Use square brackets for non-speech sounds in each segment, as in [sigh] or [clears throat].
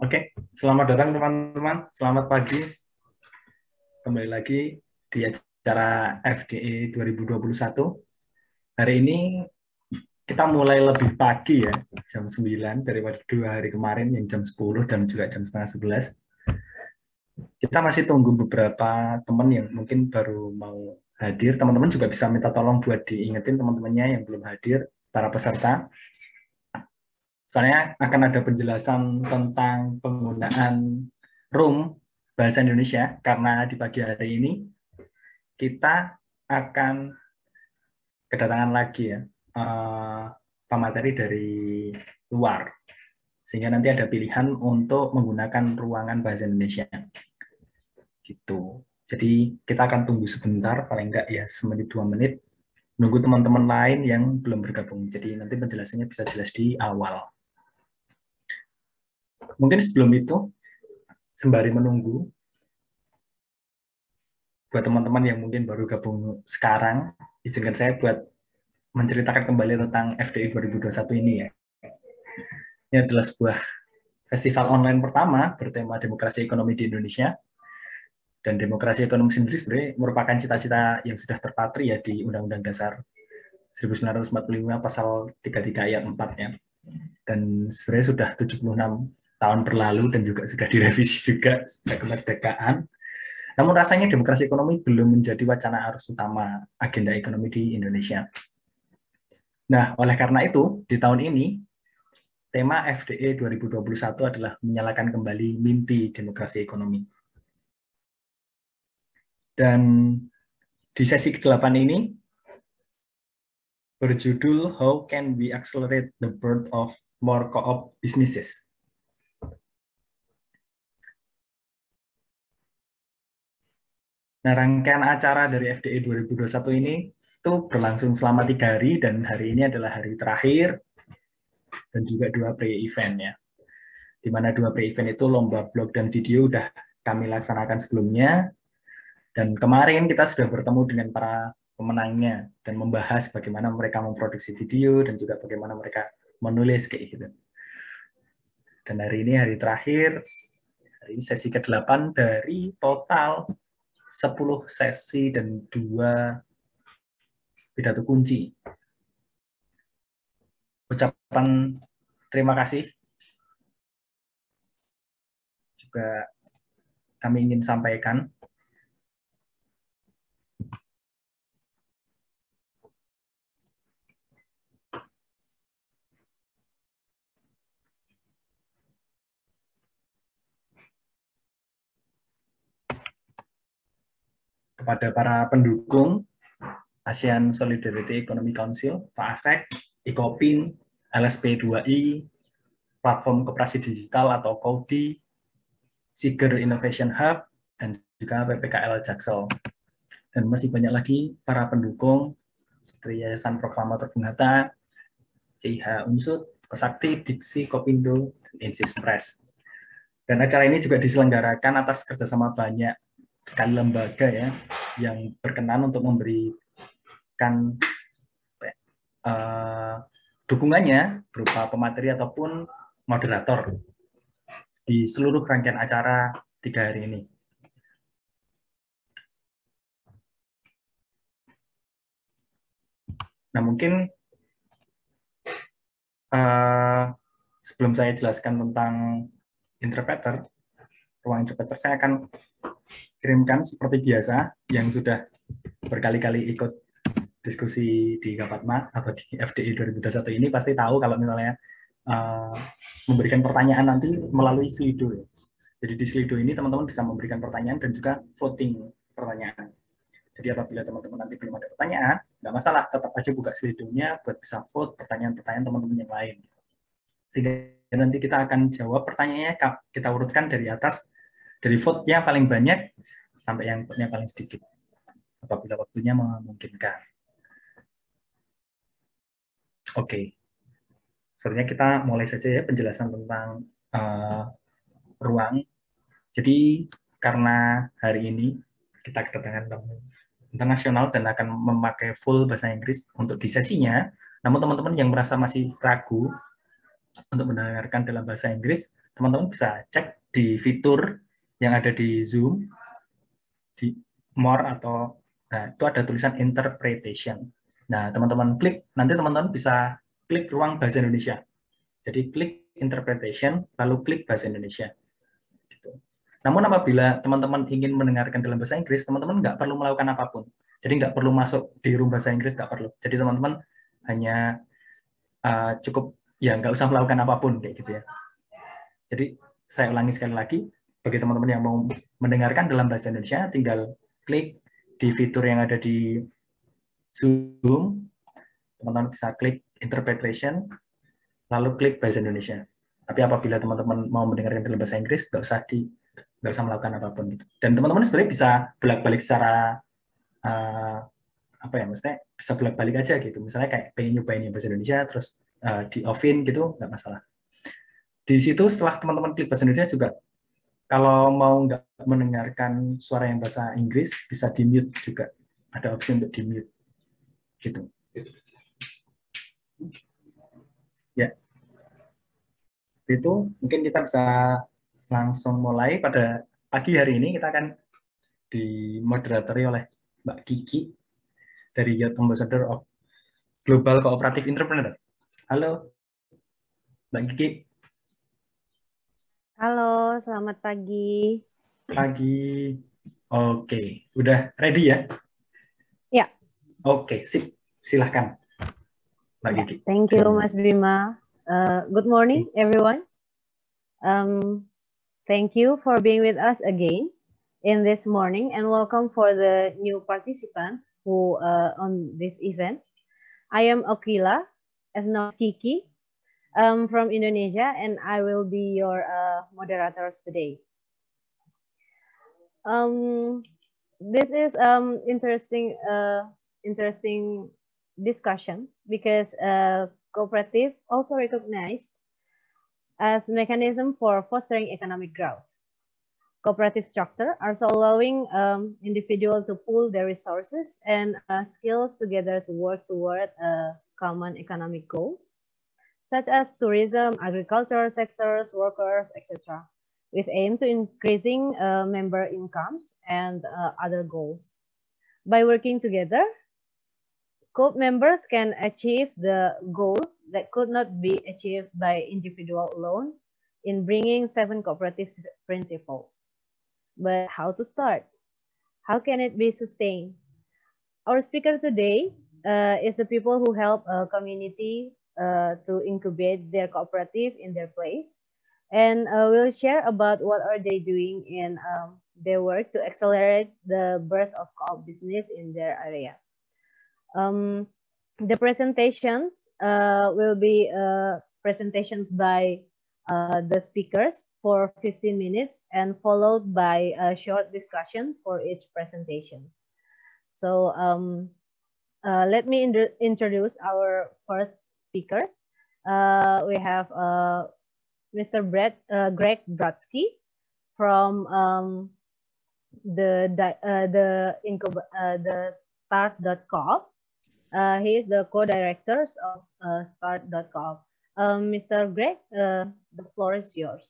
Oke, selamat datang teman-teman. Selamat pagi. Kembali lagi di acara FDE 2021. Hari ini kita mulai lebih pagi ya, jam 9 daripada dua hari kemarin yang jam 10 dan juga jam setengah 11. Kita masih tunggu beberapa teman yang mungkin baru mau hadir. Teman-teman juga bisa minta tolong buat diingetin teman-temannya yang belum hadir, para peserta Soalnya akan ada penjelasan tentang penggunaan room bahasa Indonesia karena di pagi hari ini kita akan kedatangan lagi ya uh, pemateri dari luar. Sehingga nanti ada pilihan untuk menggunakan ruangan bahasa Indonesia. Gitu. Jadi kita akan tunggu sebentar paling enggak ya semenit dua menit. Nunggu teman-teman lain yang belum bergabung. Jadi nanti penjelasannya bisa jelas di awal mungkin sebelum itu sembari menunggu buat teman-teman yang mungkin baru gabung sekarang izinkan saya buat menceritakan kembali tentang FDI 2021 ini ya ini adalah sebuah festival online pertama bertema demokrasi ekonomi di Indonesia dan demokrasi ekonomi sendiri sebenarnya merupakan cita-cita yang sudah terpatri ya di Undang-Undang Dasar 1945 pasal 33 ayat 4 ya. Dan sebenarnya sudah 76 tahun berlalu dan juga sudah direvisi juga sejak kemerdekaan. Namun rasanya demokrasi ekonomi belum menjadi wacana arus utama agenda ekonomi di Indonesia. Nah, oleh karena itu, di tahun ini, tema FDE 2021 adalah menyalakan kembali mimpi demokrasi ekonomi. Dan di sesi ke-8 ini, berjudul How Can We Accelerate the Birth of More Co-op Businesses? Nah, rangkaian acara dari FDE 2021 ini itu berlangsung selama tiga hari dan hari ini adalah hari terakhir dan juga dua pre-event ya. Di mana dua pre-event itu lomba blog dan video udah kami laksanakan sebelumnya dan kemarin kita sudah bertemu dengan para pemenangnya dan membahas bagaimana mereka memproduksi video dan juga bagaimana mereka menulis kayak gitu. Dan hari ini hari terakhir, hari ini sesi ke-8 dari total 10 sesi dan dua pidato kunci. Ucapan terima kasih juga kami ingin sampaikan kepada para pendukung ASEAN Solidarity Economic Council, Pak ASEC, ICOPIN, LSP2I, Platform Koperasi Digital atau KODI, Siger Innovation Hub, dan juga PPKL Jaksel. Dan masih banyak lagi para pendukung seperti Yayasan Proklamator Bung CIH Unsut, Kosakti, Diksi, Kopindo, dan Insis Press. Dan acara ini juga diselenggarakan atas kerjasama banyak sekali lembaga ya yang berkenan untuk memberikan uh, dukungannya berupa pemateri ataupun moderator di seluruh rangkaian acara tiga hari ini. Nah mungkin uh, sebelum saya jelaskan tentang interpreter, ruang interpreter, saya akan kirimkan seperti biasa yang sudah berkali-kali ikut diskusi di Gapatma atau di FDI 2021 ini pasti tahu kalau misalnya uh, memberikan pertanyaan nanti melalui Slido. Jadi di Slido ini teman-teman bisa memberikan pertanyaan dan juga voting pertanyaan. Jadi apabila teman-teman nanti belum ada pertanyaan, nggak masalah, tetap aja buka Slido-nya buat bisa vote pertanyaan-pertanyaan teman-teman yang lain. Sehingga nanti kita akan jawab pertanyaannya, kita urutkan dari atas dari vote-nya paling banyak sampai yang vote-nya paling sedikit apabila waktunya memungkinkan. Oke, okay. sepertinya kita mulai saja ya penjelasan tentang uh, ruang. Jadi karena hari ini kita kedatangan tamu internasional dan akan memakai full bahasa Inggris untuk di sesinya, namun teman-teman yang merasa masih ragu untuk mendengarkan dalam bahasa Inggris, teman-teman bisa cek di fitur yang ada di Zoom, di More atau nah, itu ada tulisan interpretation. Nah, teman-teman klik, nanti teman-teman bisa klik ruang bahasa Indonesia. Jadi klik interpretation, lalu klik bahasa Indonesia. Gitu. Namun apabila teman-teman ingin mendengarkan dalam bahasa Inggris, teman-teman nggak perlu melakukan apa pun. Jadi nggak perlu masuk di room bahasa Inggris, nggak perlu. Jadi teman-teman hanya uh, cukup ya nggak usah melakukan apa pun kayak gitu ya. Jadi saya ulangi sekali lagi, bagi teman-teman yang mau mendengarkan dalam bahasa Indonesia, tinggal klik di fitur yang ada di Zoom, teman-teman bisa klik interpretation, lalu klik bahasa Indonesia. Tapi apabila teman-teman mau mendengarkan dalam bahasa Inggris, nggak usah di nggak usah melakukan apa pun gitu. Dan teman-teman sebenarnya bisa bolak-balik secara uh, apa ya, maksudnya bisa bolak-balik aja gitu. Misalnya kayak pengen nyobain bahasa Indonesia, terus uh, di offin gitu, nggak masalah. Di situ setelah teman-teman klik bahasa Indonesia juga, kalau mau nggak mendengarkan suara yang bahasa Inggris, bisa di mute juga. Ada opsi untuk di mute gitu. Ya. Itu mungkin kita bisa langsung mulai pada pagi hari ini kita akan dimoderatori oleh Mbak Kiki dari Youth Ambassador of Global Cooperative Entrepreneur. Halo, Mbak Kiki. Selamat pagi. Pagi. Oke, udah ready ya? Ya. Oke, sip. Silahkan. Mbak Gigi. Thank you, Mas Bima. Uh, good morning, everyone. Um, thank you for being with us again in this morning and welcome for the new participant who uh, on this event. I am as known as Kiki, um, from Indonesia, and I will be your uh, moderators today. Um, this is um interesting, uh, interesting discussion because uh, cooperative also recognized as mechanism for fostering economic growth. Cooperative structure are allowing um, individuals to pool their resources and uh, skills together to work toward uh, common economic goals, such as tourism, agriculture sectors, workers, etc., with aim to increasing uh, member incomes and uh, other goals. By working together, COOP members can achieve the goals that could not be achieved by individual alone in bringing seven cooperative principles. But how to start? How can it be sustained? Our speaker today uh, is the people who help a community uh, to incubate their cooperative in their place. And uh, we'll share about what are they doing in um, their work to accelerate the birth of co-op business in their area. Um, the presentations uh, will be uh, presentations by uh, the speakers for 15 minutes and followed by a short discussion for each presentations. So um, uh, let me in introduce our first speakers. Uh, we have uh, Mr. Brett, Greg Brodsky from um, the the incub the start.coop uh, he is the co-directors of uh, Start.coop. Um, Mr. Greg, uh, the floor is yours.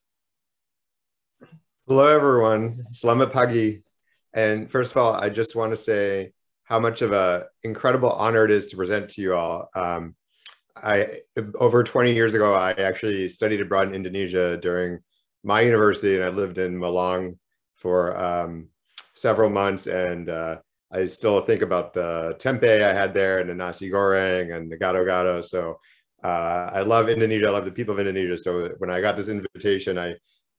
Hello, everyone. Selamat pagi. And first of all, I just want to say how much of an incredible honor it is to present to you all. Um, I over 20 years ago, I actually studied abroad in Indonesia during my university, and I lived in Malang for um, several months. And uh, I still think about the tempeh I had there and the nasi goreng and the gado gado. So uh, I love Indonesia. I love the people of Indonesia. So when I got this invitation, I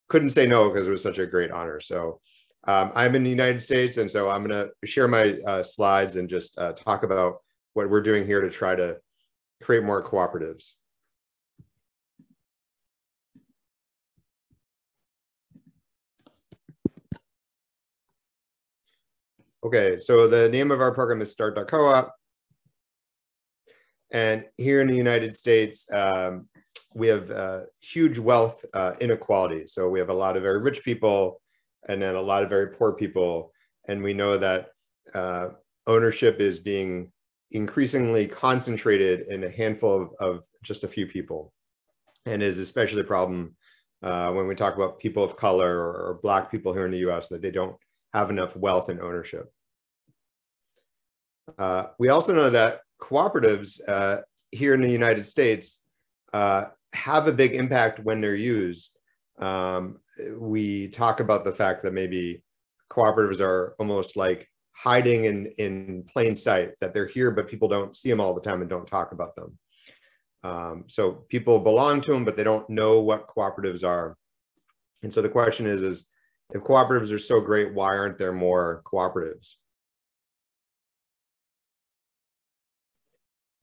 couldn't say no because it was such a great honor. So um, I'm in the United States, and so I'm going to share my uh, slides and just uh, talk about what we're doing here to try to create more cooperatives. Okay, so the name of our program is Start.coop. And here in the United States, um, we have uh, huge wealth uh, inequality. So we have a lot of very rich people and then a lot of very poor people. And we know that uh, ownership is being increasingly concentrated in a handful of, of, just a few people and is especially a problem uh, when we talk about people of color or, Black people here in the US, that they don't have enough wealth and ownership. Uh, we also know that cooperatives uh, here in the United States uh, have a big impact when they're used. Um, we talk about the fact that maybe cooperatives are almost like hiding in, in plain sight, that they're here, but people don't see them all the time and don't talk about them. Um, so people belong to them, but they don't know what cooperatives are. And so the question is, is if cooperatives are so great, why aren't there more cooperatives?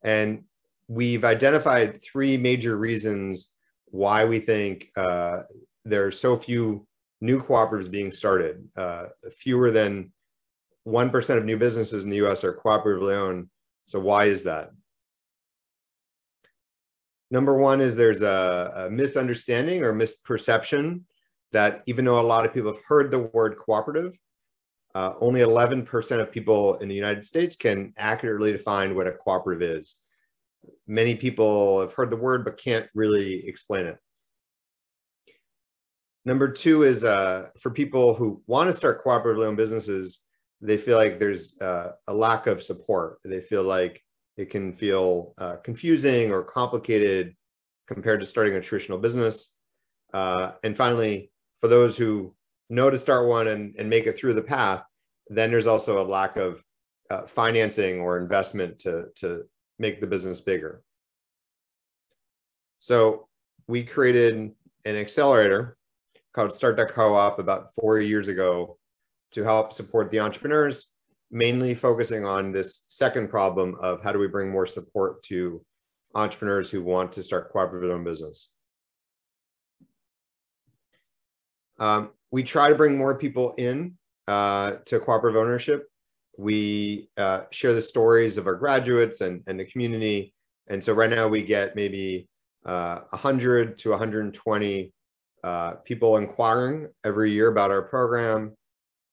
And we've identified three major reasons why we think uh, there are so few new cooperatives being started. Uh, fewer than 1% of new businesses in the US are cooperatively owned. So why is that? Number one is there's a, a misunderstanding or misperception that even though a lot of people have heard the word cooperative, uh, only 11% of people in the United States can accurately define what a cooperative is. Many people have heard the word but can't really explain it. Number two is uh, for people who want to start cooperatively owned businesses, they feel like there's uh, a lack of support. They feel like it can feel uh, confusing or complicated compared to starting a traditional business. Uh, and finally, for those who know to start one and, and make it through the path, then there's also a lack of uh, financing or investment to, to make the business bigger. So we created an accelerator called Start Co-op about four years ago to help support the entrepreneurs, mainly focusing on this second problem of how do we bring more support to entrepreneurs who want to start cooperative owned business. Um, we try to bring more people in uh, to cooperative ownership. We uh, share the stories of our graduates and, and the community. And so right now we get maybe uh, 100 to 120 uh, people inquiring every year about our program.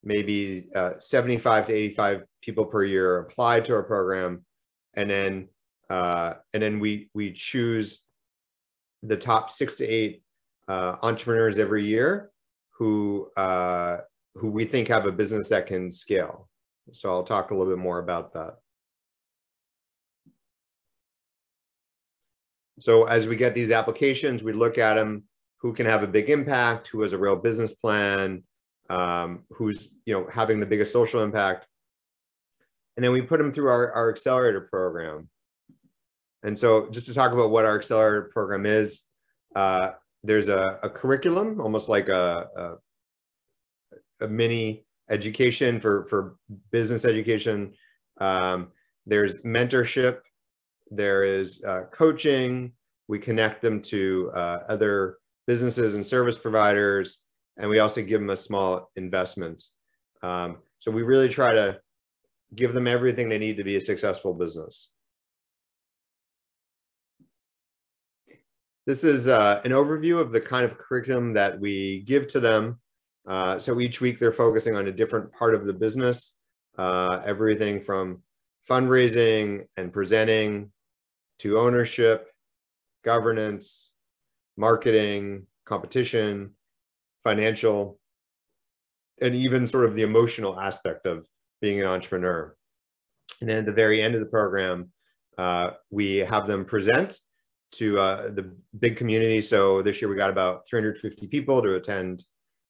Maybe uh, 75 to 85 people per year apply to our program. And then, uh, and then we, we choose the top six to eight entrepreneurs every year who uh, who we think have a business that can scale. So I'll talk a little bit more about that. So as we get these applications, we look at them, who can have a big impact, who has a real business plan, um, who's you know having the biggest social impact. And then we put them through our, our accelerator program. And so just to talk about what our accelerator program is, uh, there's a, a curriculum, almost like a, a, a, mini education for, for business education. Um, there's mentorship, there is uh, coaching. We connect them to uh, other businesses and service providers, and we also give them a small investment. Um, so we really try to give them everything they need to be a successful business. This is uh, an overview of the kind of curriculum that we give to them. Uh, so each week they're focusing on a different part of the business, uh, everything from fundraising and presenting to ownership, governance, marketing, competition, financial, and even sort of the emotional aspect of being an entrepreneur. And then at the very end of the program, uh, we have them present to uh, the big community. So this year we got about 350 people to attend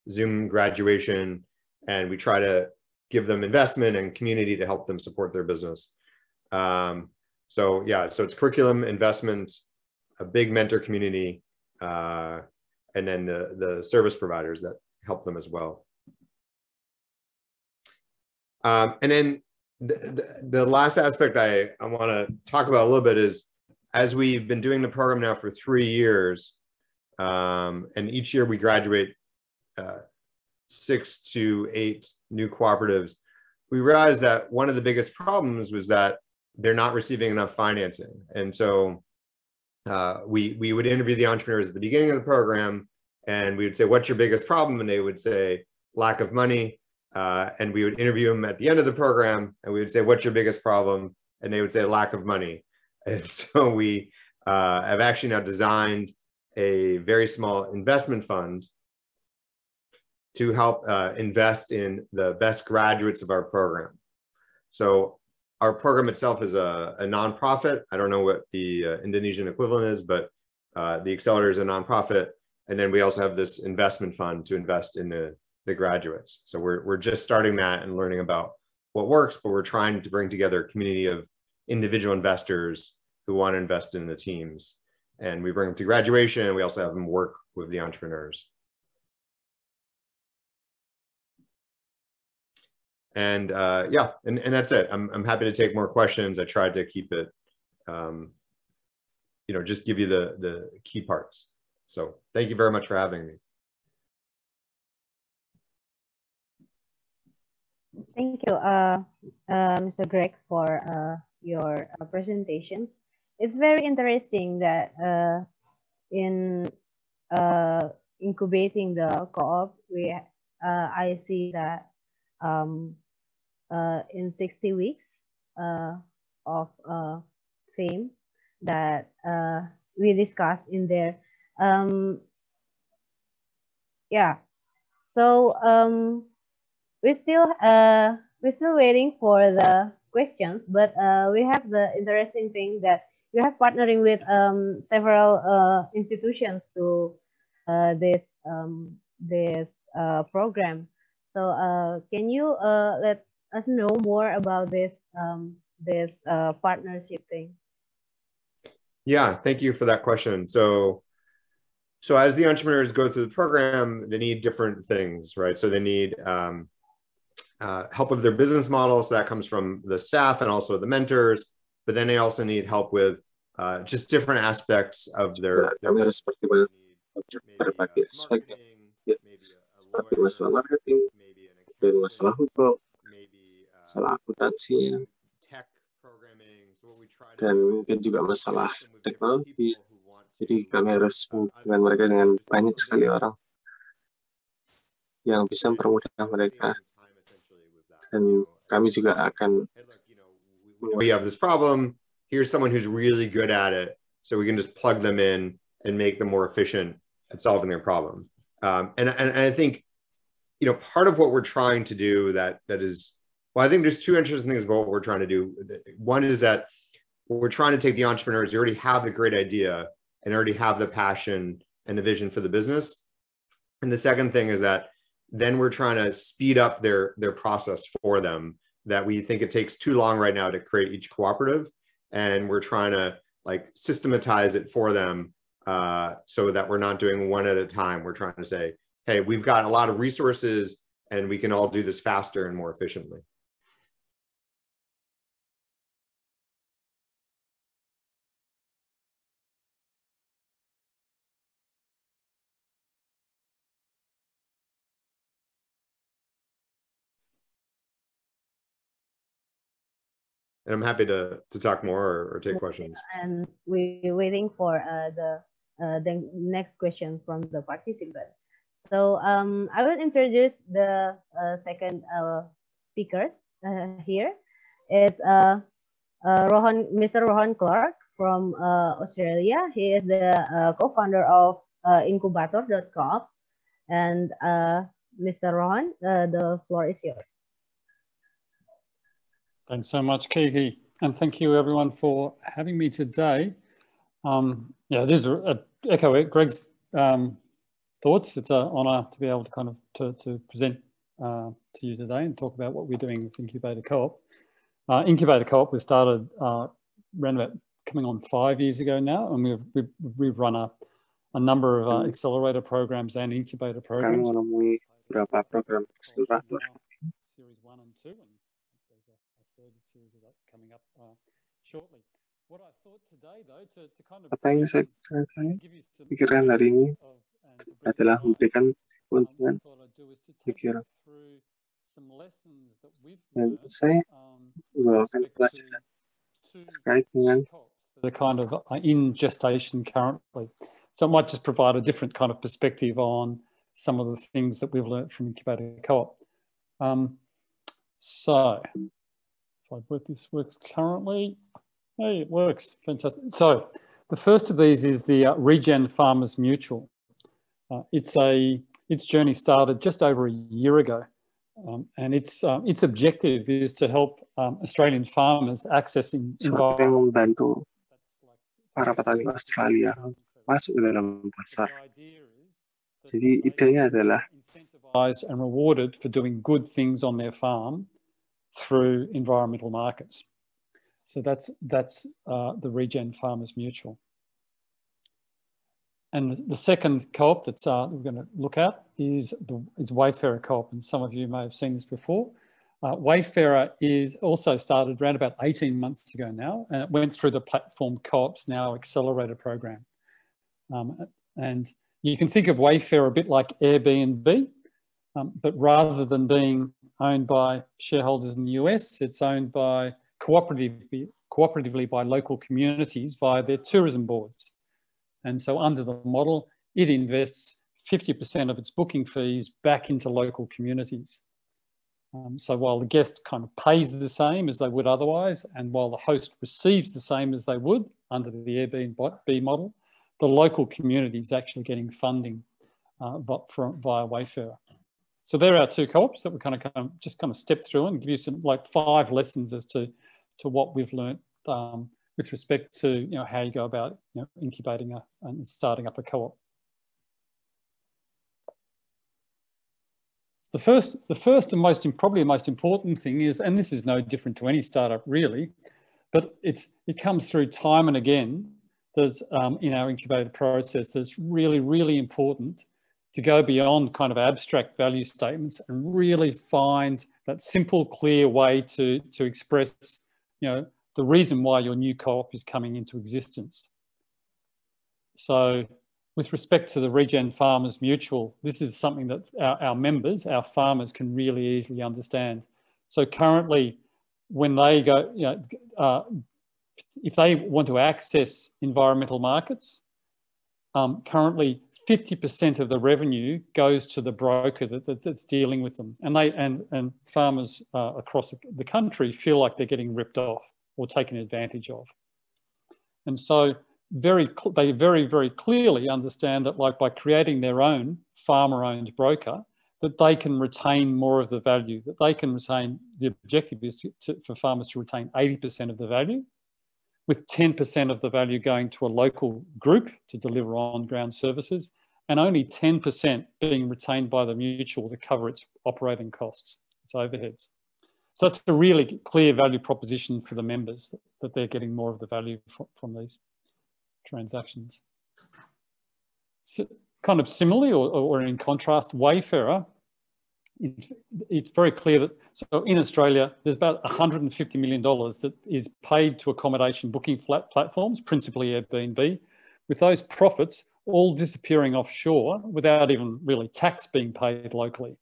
Zoom graduation, and we try to give them investment and community to help them support their business. Um, so yeah, so it's curriculum, investment, a big mentor community, uh, and then the, the service providers that help them as well. Um, and then the, the, the, last aspect I, I want to talk about a little bit is as we've been doing the program now for three years, um, and each year we graduate uh, six to eight new cooperatives, we realized that one of the biggest problems was that they're not receiving enough financing. And so uh, we, we would interview the entrepreneurs at the beginning of the program and we would say, what's your biggest problem? And they would say, lack of money. Uh, and we would interview them at the end of the program and we would say, what's your biggest problem? And they would say, lack of money. [laughs] And so we uh, have actually now designed a very small investment fund to help uh, invest in the best graduates of our program. So our program itself is a, a nonprofit. I don't know what the uh, Indonesian equivalent is, but uh, the accelerator is a nonprofit. And then we also have this investment fund to invest in the, the graduates. So we're, we're just starting that and learning about what works, but we're trying to bring together a community of individual investors who want to invest in the teams. And we bring them to graduation and we also have them work with the entrepreneurs. And uh, yeah, and, and that's it. I'm, I'm happy to take more questions. I tried to keep it, um, you know, just give you the, the key parts. So thank you very much for having me. Thank you, uh, uh, Mr. Greg, for uh, your uh, presentations. It's very interesting that uh, in incubating the co-op, we I see that um, in 60 weeks of fame that we discussed in there. Um, yeah, so um, we're still uh, we're still waiting for the questions, but uh, we have the interesting thing that we have partnering with um, several uh, institutions to uh, this um, this uh, program. So uh, can you uh, let us know more about this um, this partnership thing? Yeah, thank you for that question. So so as the entrepreneurs go through the program, they need different things, right? So they need um, uh, help with their business model. So that comes from the staff and also the mentors. But then they also need help with uh, just different aspects of their, their business. Maybe, uh, marketing, maybe a lawyer, marketing, maybe an masalah uh, akuntansi, tech programming. So what we dan mungkin juga masalah teknologi. Jadi kami harus dengan mereka dengan banyak sekali orang yang bisa mempermudah mereka. dan kami juga akan we have this problem. Here's someone who's really good at it. So we can just plug them in and make them more efficient at solving their problem. Um, and, and, and i think you know part of what we're trying to do that that is well i think there's two interesting things about what we're trying to do. One is that we're trying to take the entrepreneurs who already have the great idea and already have the passion and the vision for the business. And the second thing is that then we're trying to speed up their their process for them that we think it takes too long right now to create each cooperative. And we're trying to like systematize it for them uh, so that we're not doing one at a time. We're trying to say hey we've got a lot of resources and we can all do this faster and more efficiently and I'm happy to to talk more or, or take questions. And we're waiting for uh, the uh, the next question from the participant. So um, I will introduce the uh, second uh, speakers uh, here. It's uh, uh, Rohan, Mr. Rohan Clarke from uh, Australia. He is the uh, co-founder of uh, incubator.coop. And uh, Mr. Rohan, uh, the floor is yours. Thanks so much, Kiki. And thank you everyone for having me today. Um, yeah, it is a, a echo Greg's um, thoughts. It's an honor to be able to kind of to, to present uh, to you today and talk about what we're doing with Incubator Co-op. Uh, Incubator Co-op was started uh, around about coming on five years ago now, and we've, we've, we've run a, a number of uh, accelerator programs and incubator programs. program accelerator. Series one and two, and series of that coming up uh, shortly. What I thought today, though, to, to kind of yang saya pikirkan hari ini adalah memberikan keuntungan pikiran. Dan saya membawakan pelajaran terkait dengan the kind of uh, in gestation currently. So it might just provide a different kind of perspective on some of the things that we've learned from Incubator Co-op. Um, so if I work this works currently, hey, it works, fantastic. So the first of these is the uh, Regen Farmers Mutual. Uh, it's a its journey started just over a year ago, um, and its uh, its objective is to help um, Australian farmers accessing yang membantu para petani Australia masuk ke dalam pasar. Jadi idenya adalah incentivized and rewarded for doing good things on their farm through environmental markets. So that's that's uh, the Regen Farmers Mutual. And the, second co-op that's uh, we're going to look at is the is Wayfarer Co-op, and some of you may have seen this before. Uh, Wayfarer is also started around about 18 months ago now, and it went through the Platform Co-ops Now Accelerator program. Um, and you can think of Wayfarer a bit like Airbnb, um, but rather than being owned by shareholders in the US, it's owned by cooperatively, cooperatively by local communities via their tourism boards. And so under the model, it invests 50% of its booking fees back into local communities. Um, so while the guest kind of pays the same as they would otherwise, and while the host receives the same as they would under the Airbnb model, the local community is actually getting funding uh, via Wayfarer. So there are two co-ops that we kind of, kind of just kind of step through and give you some like five lessons as to to what we've learnt um, with respect to you know how you go about you know, incubating a, and starting up a co-op. So the first, the first and most probably the most important thing is, and this is no different to any startup really, but it's it comes through time and again that um, in our incubator process that's really really important to go beyond kind of abstract value statements and really find that simple, clear way to, to express you know, the reason why your new co-op is coming into existence. So with respect to the Regen Farmers Mutual, this is something that our, our members, our farmers can really easily understand. So currently, when they go, you know, uh, if they want to access environmental markets, um, currently 50% of the revenue goes to the broker that, that, that's dealing with them. And they and, and farmers uh, across the country feel like they're getting ripped off or taken advantage of. And so very they very, very clearly understand that like by creating their own farmer-owned broker, that they can retain more of the value, that they can retain, the objective is to, to, for farmers to retain 80% of the value with 10% of the value going to a local group to deliver on-ground services and only 10% being retained by the mutual to cover its operating costs, its overheads. So that's a really clear value proposition for the members that, they're getting more of the value from, from these transactions. So kind of similarly or, or in contrast, Wayfarer it's, it's very clear that so in Australia, there's about $150 million that is paid to accommodation booking flat platforms, principally Airbnb, with those profits all disappearing offshore without even really tax being paid locally.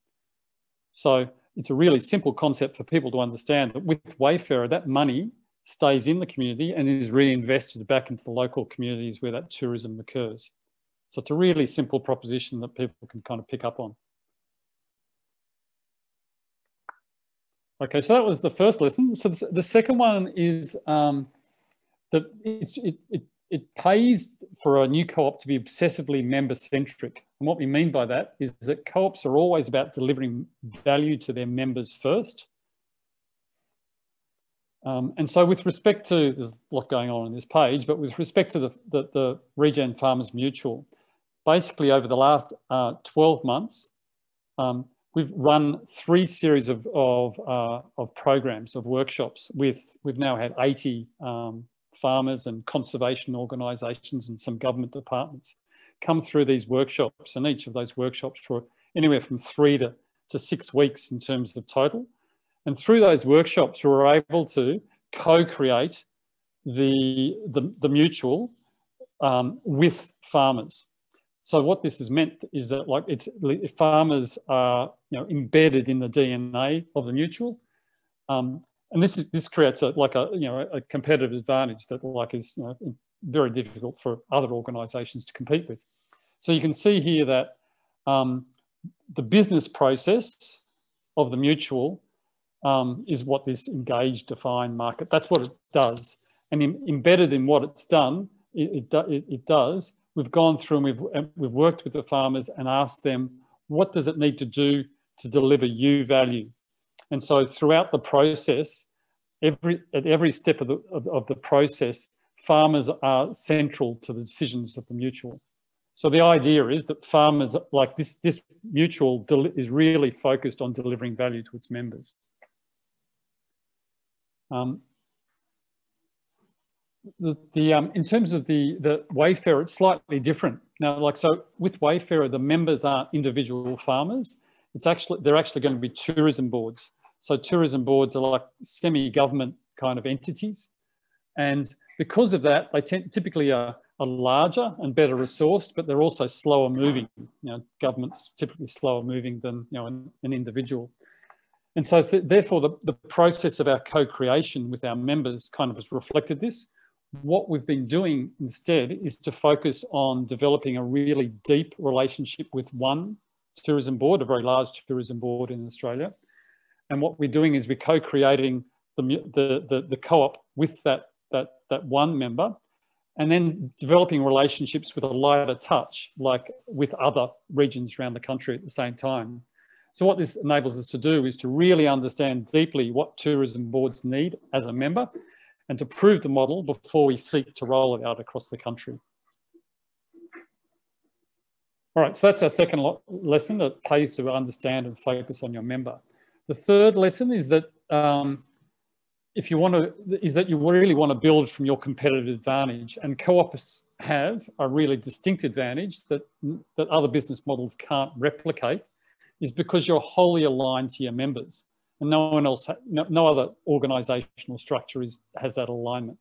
So it's a really simple concept for people to understand that with Wayfarer, that money stays in the community and is reinvested back into the local communities where that tourism occurs. So it's a really simple proposition that people can kind of pick up on. Okay, so that was the first lesson. So the second one is um, that it, it, it pays for a new co-op to be obsessively member-centric. And what we mean by that is that co-ops are always about delivering value to their members first. Um, and so with respect to, there's a lot going on on this page, but with respect to the, the, the Regen Farmers Mutual, basically over the last uh, 12 months, um, we've run three series of, of, uh, of programs, of workshops with, we've now had 80 um, farmers and conservation organisations and some government departments come through these workshops and each of those workshops for anywhere from three to, to six weeks in terms of total. And through those workshops, we were able to co-create the, the, the mutual um, with farmers. So what this has meant is that like it's farmers are you know embedded in the DNA of the mutual, um, and this is this creates a like a you know a competitive advantage that like is you know, very difficult for other organisations to compete with. So you can see here that um, the business process of the mutual um, is what this engaged defined market. That's what it does, and in, embedded in what it's done it, it, it does, we've gone through and we've, we've worked with the farmers and asked them, what does it need to do to deliver you value? And so throughout the process, every, at every step of the, of, of the process, farmers are central to the decisions of the mutual. So the idea is that farmers, like this, this mutual is really focused on delivering value to its members. Um, the, the um, in terms of the the Wayfarer, it's slightly different now. Like so, with Wayfarer, the members aren't individual farmers. It's actually they're actually going to be tourism boards. So tourism boards are like semi-government kind of entities, and because of that, they tend, typically are, are larger and better resourced, but they're also slower moving. You know, governments typically slower moving than you know an, an individual. And so th therefore the, the process of our co-creation with our members kind of has reflected this. What we've been doing instead is to focus on developing a really deep relationship with one tourism board, a very large tourism board in Australia. And what we're doing is we're co-creating the, the, the, the co-op with that, that, that one member and then developing relationships with a lighter touch, like with other regions around the country at the same time. So what this enables us to do is to really understand deeply what tourism boards need as a member and to prove the model before we seek to roll it out across the country. All right, so that's our second lesson that pays to understand and focus on your member. The third lesson is that um, if you want to, is that you really want to build from your competitive advantage and co-ops have a really distinct advantage that, that other business models can't replicate is because you're wholly aligned to your members and no one else, no, no other organizational structure is, has that alignment.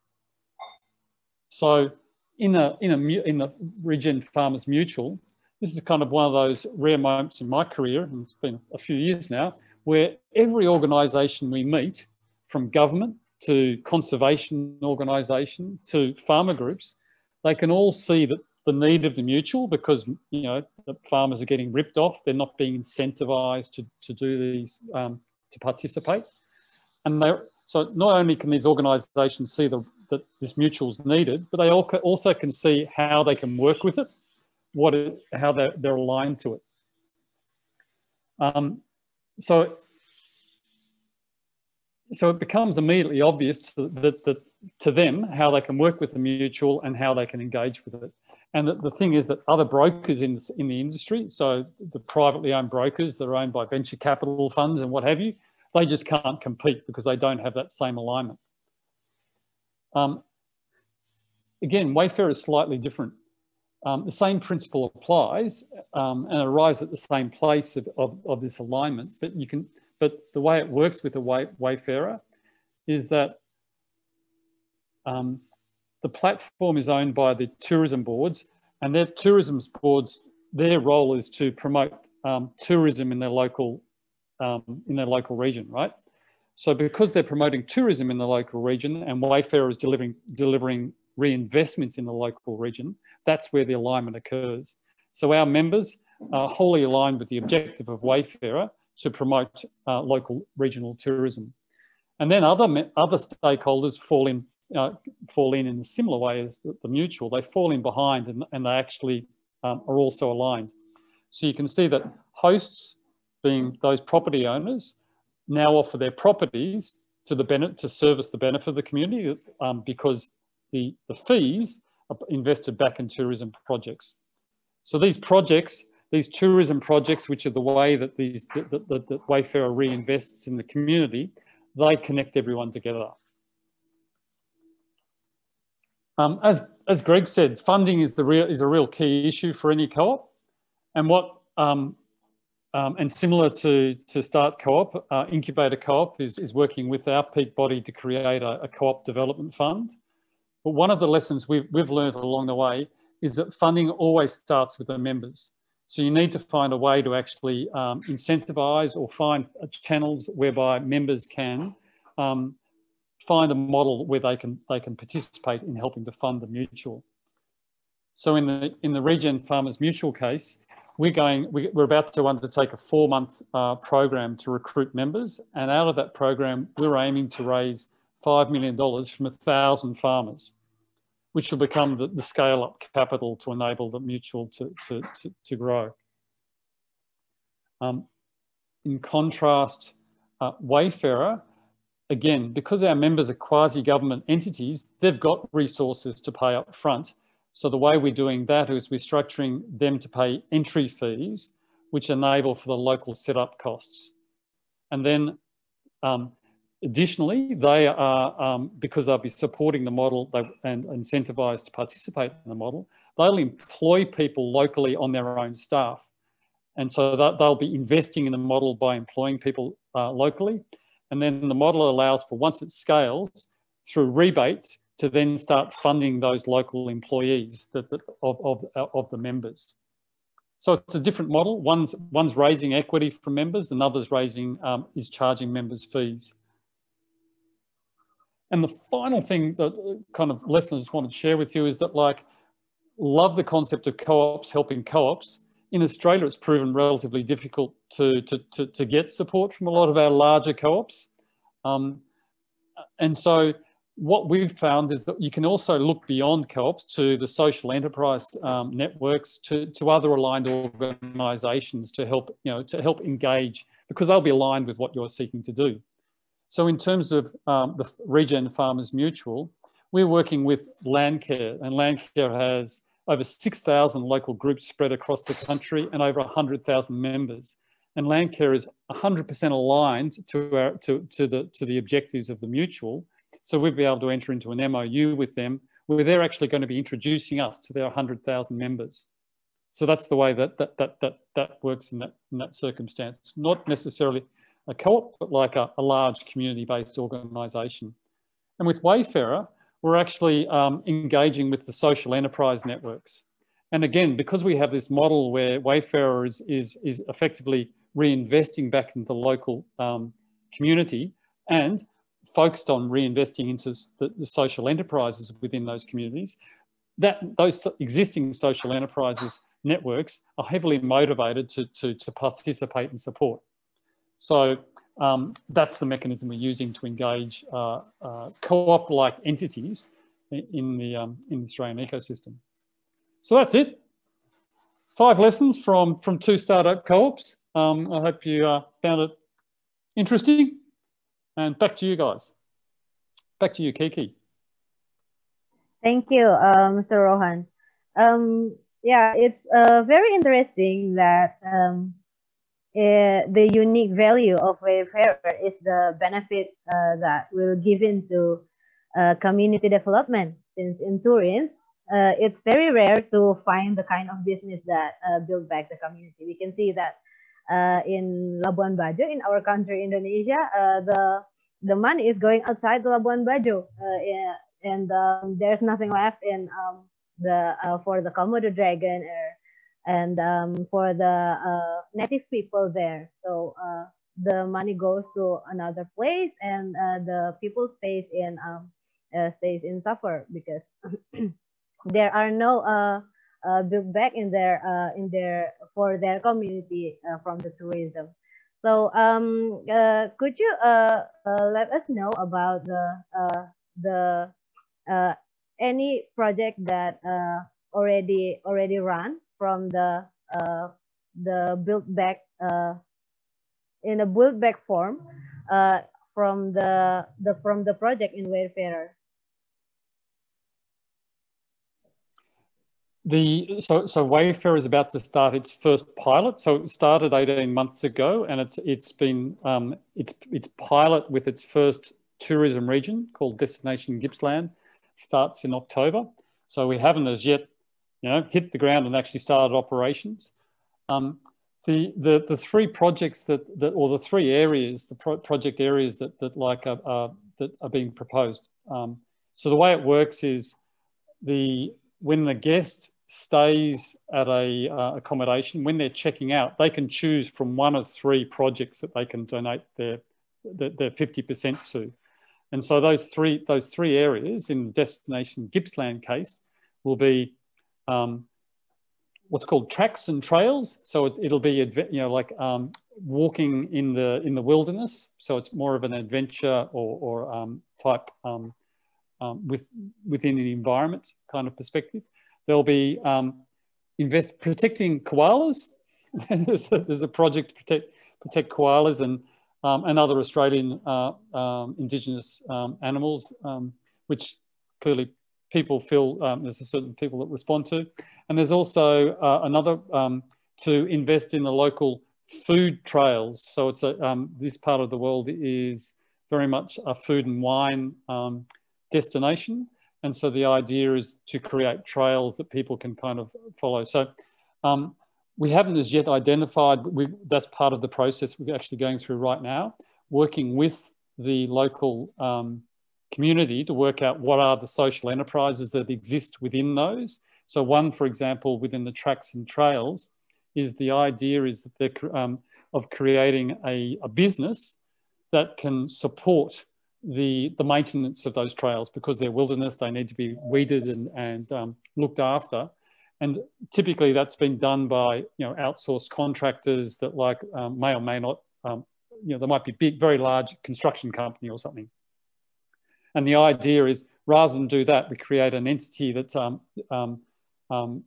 So in a, in a, in the Regen Farmers Mutual, this is kind of one of those rare moments in my career, and it's been a few years now, where every organisation we meet, from government to conservation organisation to farmer groups, they can all see that the need of the mutual because you know the farmers are getting ripped off, they're not being incentivised to, to do these um, to participate, and they so not only can these organisations see the, that this mutual is needed, but they also can see how they can work with it, what it, how they're, they're aligned to it. Um, so so it becomes immediately obvious to, that, that, to them how they can work with the mutual and how they can engage with it. And the, the thing is that other brokers in, in the industry, so the privately owned brokers that are owned by venture capital funds and what have you, they just can't compete because they don't have that same alignment. Um, again, Wayfarer is slightly different. Um, the same principle applies um, and arrives at the same place of, of, of this alignment, but you can but the way it works with a way, Wayfarer is that um, the platform is owned by the tourism boards and their tourism boards, their role is to promote um, tourism in their local um, in their local region, right? So because they're promoting tourism in the local region and Wayfarer is delivering, delivering reinvestment in the local region, that's where the alignment occurs. So our members are wholly aligned with the objective of Wayfarer to promote uh, local regional tourism. And then other, other stakeholders fall in, uh, fall in in a similar way as the, the mutual. They fall in behind and, and they actually um, are also aligned. So you can see that hosts, being those property owners, now offer their properties to the benefit to service the benefit of the community um, because the, the fees are invested back in tourism projects. So these projects these tourism projects, which are the way that these that, that, that Wayfarer reinvests in the community, they connect everyone together. Um, as, as Greg said, funding is, the real, is a real key issue for any co-op. And what um, um, and similar to, to Start Co-op, uh, Incubator Co-op is, is working with our peak body to create a, a co-op development fund. But one of the lessons we've, we've learned along the way is that funding always starts with the members. So you need to find a way to actually um, incentivize or find channels whereby members can um, find a model where they can they can participate in helping to fund the mutual. So in the in the Regen Farmers Mutual case, we're going we, are about to undertake a four month uh, program to recruit members, and out of that program, we're aiming to raise five million dollars from a thousand farmers. which will become the, the scale up capital to enable the mutual to, to, to, to grow. Um, in contrast, uh, Wayfarer, again, because our members are quasi-government entities, they've got resources to pay up front. So the way we're doing that is we're structuring them to pay entry fees, which enable for the local setup costs. And then um, additionally, they are, um, because they'll be supporting the model they, and incentivized to participate in the model, they'll employ people locally on their own staff. And so that they'll be investing in the model by employing people uh, locally. And then the model allows for once it scales through rebates to then start funding those local employees that, that of, of, of the members. So it's a different model. One's, one's raising equity from members, another's raising, um, is charging members fees. And the final thing that uh, kind of lesson I just wanted to share with you is that like, love the concept of co-ops helping co-ops. In Australia, it's proven relatively difficult to, to, to, to, get support from a lot of our larger co-ops. Um, and so what we've found is that you can also look beyond co-ops to the social enterprise um, networks, to, to other aligned organisations to help, you know, to help engage because they'll be aligned with what you're seeking to do. So in terms of um, the Regen Farmers Mutual, we're working with Landcare and Landcare has over 6,000 local groups spread across the country and over 100,000 members. And Landcare is 100% aligned to, our, to, to, the, to the objectives of the mutual so we'll be able to enter into an MOU with them where they're actually going to be introducing us to their 100,000 members. So that's the way that that, that, that, that works in that, in that circumstance. Not necessarily a co-op, but like a, a large community-based organisation. And with Wayfarer, we're actually um, engaging with the social enterprise networks. And again, because we have this model where Wayfarer is, is, is effectively reinvesting back into the local um, community and focused on reinvesting into the, the, social enterprises within those communities, that those existing social enterprises networks are heavily motivated to, to, to participate and support. So um, that's the mechanism we're using to engage uh, uh, co-op-like entities in the, um, in the Australian ecosystem. So that's it. Five lessons from, from two startup co-ops. Um, I hope you uh, found it interesting. And back to you guys. Back to you, Kiki. Thank you, uh, Mr. Rohan. Um, yeah, it's uh, very interesting that um, uh, the unique value of Wayfarer is the benefit uh, that will give into uh, community development. Since in Turin, uh, it's very rare to find the kind of business that uh, build back the community. We can see that uh, in Labuan Bajo, in our country, Indonesia, the the money is going outside Labuan Bajo, uh, and um, there's nothing left in um, the for the Komodo dragon or, and um, for the uh, native people there. So uh, the money goes to another place, and the people stays in um, stays in suffer because [clears throat] there are no uh, built back in their uh, in their for their community uh, from the tourism. So um, uh, could you uh, uh, let us know about the the any project that already already run from the uh, the build back uh, in a build back form uh, from the the from the project in Wayfarer? The so so Wayfarer is about to start its first pilot. So it started 18 months ago, and it's it's been um, its its pilot with its first tourism region called Destination Gippsland starts in October. So we haven't as yet, you know, hit the ground and actually started operations. Um, the, the the three projects that that or the three areas, the pro project areas that that like are, are that are being proposed. Um, so the way it works is the when the guest stays at a uh, accommodation, when they're checking out, they can choose from one of three projects that they can donate their their fifty percent to, and so those three those three areas in the destination Gippsland case will be um, what's called tracks and trails. So it, will be you know like um, walking in the in the wilderness. So it's more of an adventure or, or um, type um, um, with, within the environment kind of perspective. There'll be um, invest protecting koalas. [laughs] there's, a, there's, a, project to protect, protect koalas and, and other Australian uh, Indigenous animals, which clearly people feel there's a certain people that respond to. And there's also uh, another to invest in the local food trails. So it's a, um, this part of the world is very much a food and wine um, destination. And so the idea is to create trails that people can kind of follow. So um, we haven't as yet identified, we, that's part of the process we're actually going through right now, working with the local um, community to work out what are the social enterprises that exist within those. So one, for example, within the tracks and trails, is the idea is that they're um, of creating a, a business that can support the, the maintenance of those trails because they're wilderness, they need to be weeded and, and um, looked after. And typically that's been done by, you know, outsourced contractors that like um, may or may not, um, you know, there might be big, very large construction company or something. And the idea is rather than do that, we create an entity that's um, um, um,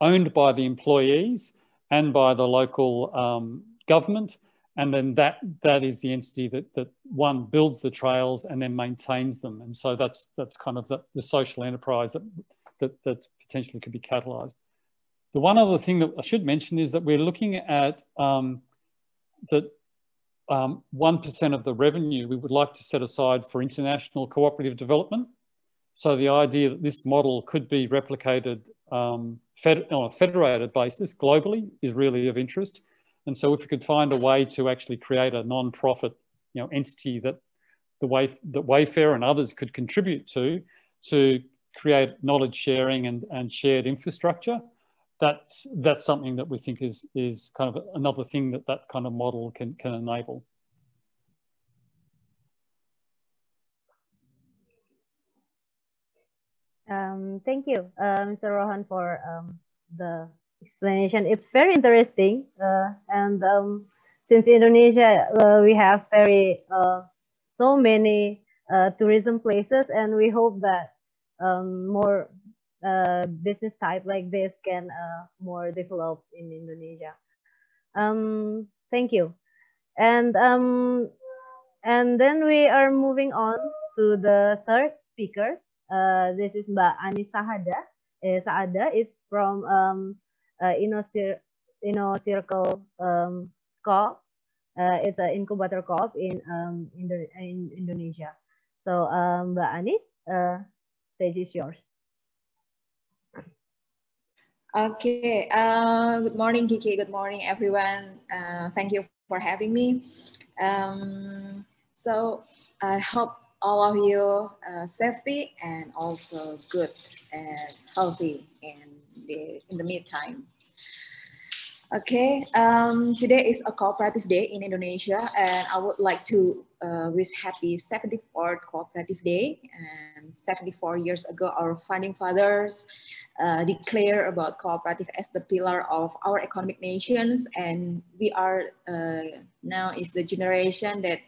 owned by the employees and by the local um, government. And then that, that is the entity that, that one builds the trails and then maintains them. And so that's, that's kind of the, the social enterprise that, that, that potentially could be catalyzed. The one other thing that I should mention is that we're looking at um, that 1% um, of the revenue we would like to set aside for international cooperative development. So the idea that this model could be replicated um, on a federated basis globally is really of interest. And so if we could find a way to actually create a non-profit you know, entity that the way that Wayfarer and others could contribute to, to create knowledge sharing and, and shared infrastructure, that's, that's something that we think is, is kind of another thing that that kind of model can, can enable. Um, thank you, uh, Mr. Rohan, for um, the explanation. It's very interesting. Uh, and um, since Indonesia, uh, we have very uh, so many uh, tourism places, and we hope that um, more uh, business type like this can more develop in Indonesia. Um, thank you. And um, and then we are moving on to the third speakers. Uh, this is Mbak Ani Saadah. Uh, Saadah is from um, uh, Inno, Innocircle um, Co. Uh, it's an incubator co in um, in, in Indonesia. So um, Mbak Anis, uh, stage is yours. Okay. Uh, good morning, Kiki. Good morning, everyone. Uh, thank you for having me. Um, so I hope all of you uh, safety and also good and healthy in the in the meantime. Okay, um, today is a cooperative day in Indonesia, and I would like to uh, wish happy 74th cooperative day. And 74 years ago, our founding fathers uh, declare about cooperative as the pillar of our economic nations, and we are uh, now is the generation that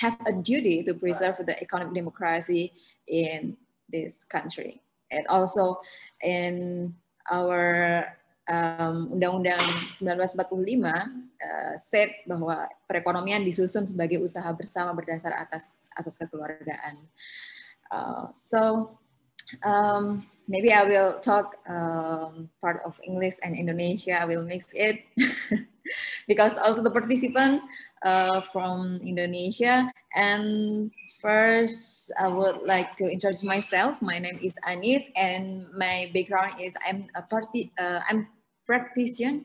have a duty to preserve the economic democracy in this country. And also in our um, Undang-Undang 1945 uh, said bahwa perekonomian disusun sebagai usaha bersama berdasar atas asas kekeluargaan. Uh, so um, maybe I will talk um, part of English and Indonesia. I will mix it [laughs] because also the participant uh, from Indonesia. And first, I would like to introduce myself. My name is Anis, and my background is I'm a party. Uh, I'm practitioner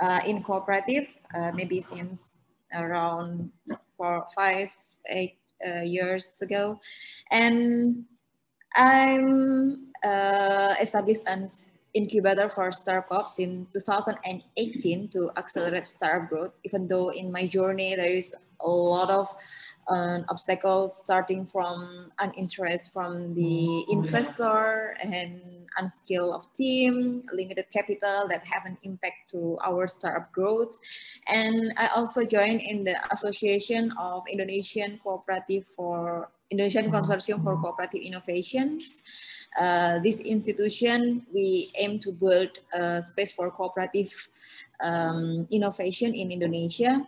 uh, in cooperative, uh, maybe since around four, five, eight uh, years ago, and I'm uh, established an incubator for startups in 2018 to accelerate startup growth. Even though in my journey there is a lot of uh, obstacle starting from an interest from the investor and unskill of team, limited capital that have an impact to our startup growth. And I also joined in the Association of Indonesian Cooperative for Indonesian Consortium for Cooperative Innovations. Uh, this institution, we aim to build a space for cooperative um, innovation in Indonesia,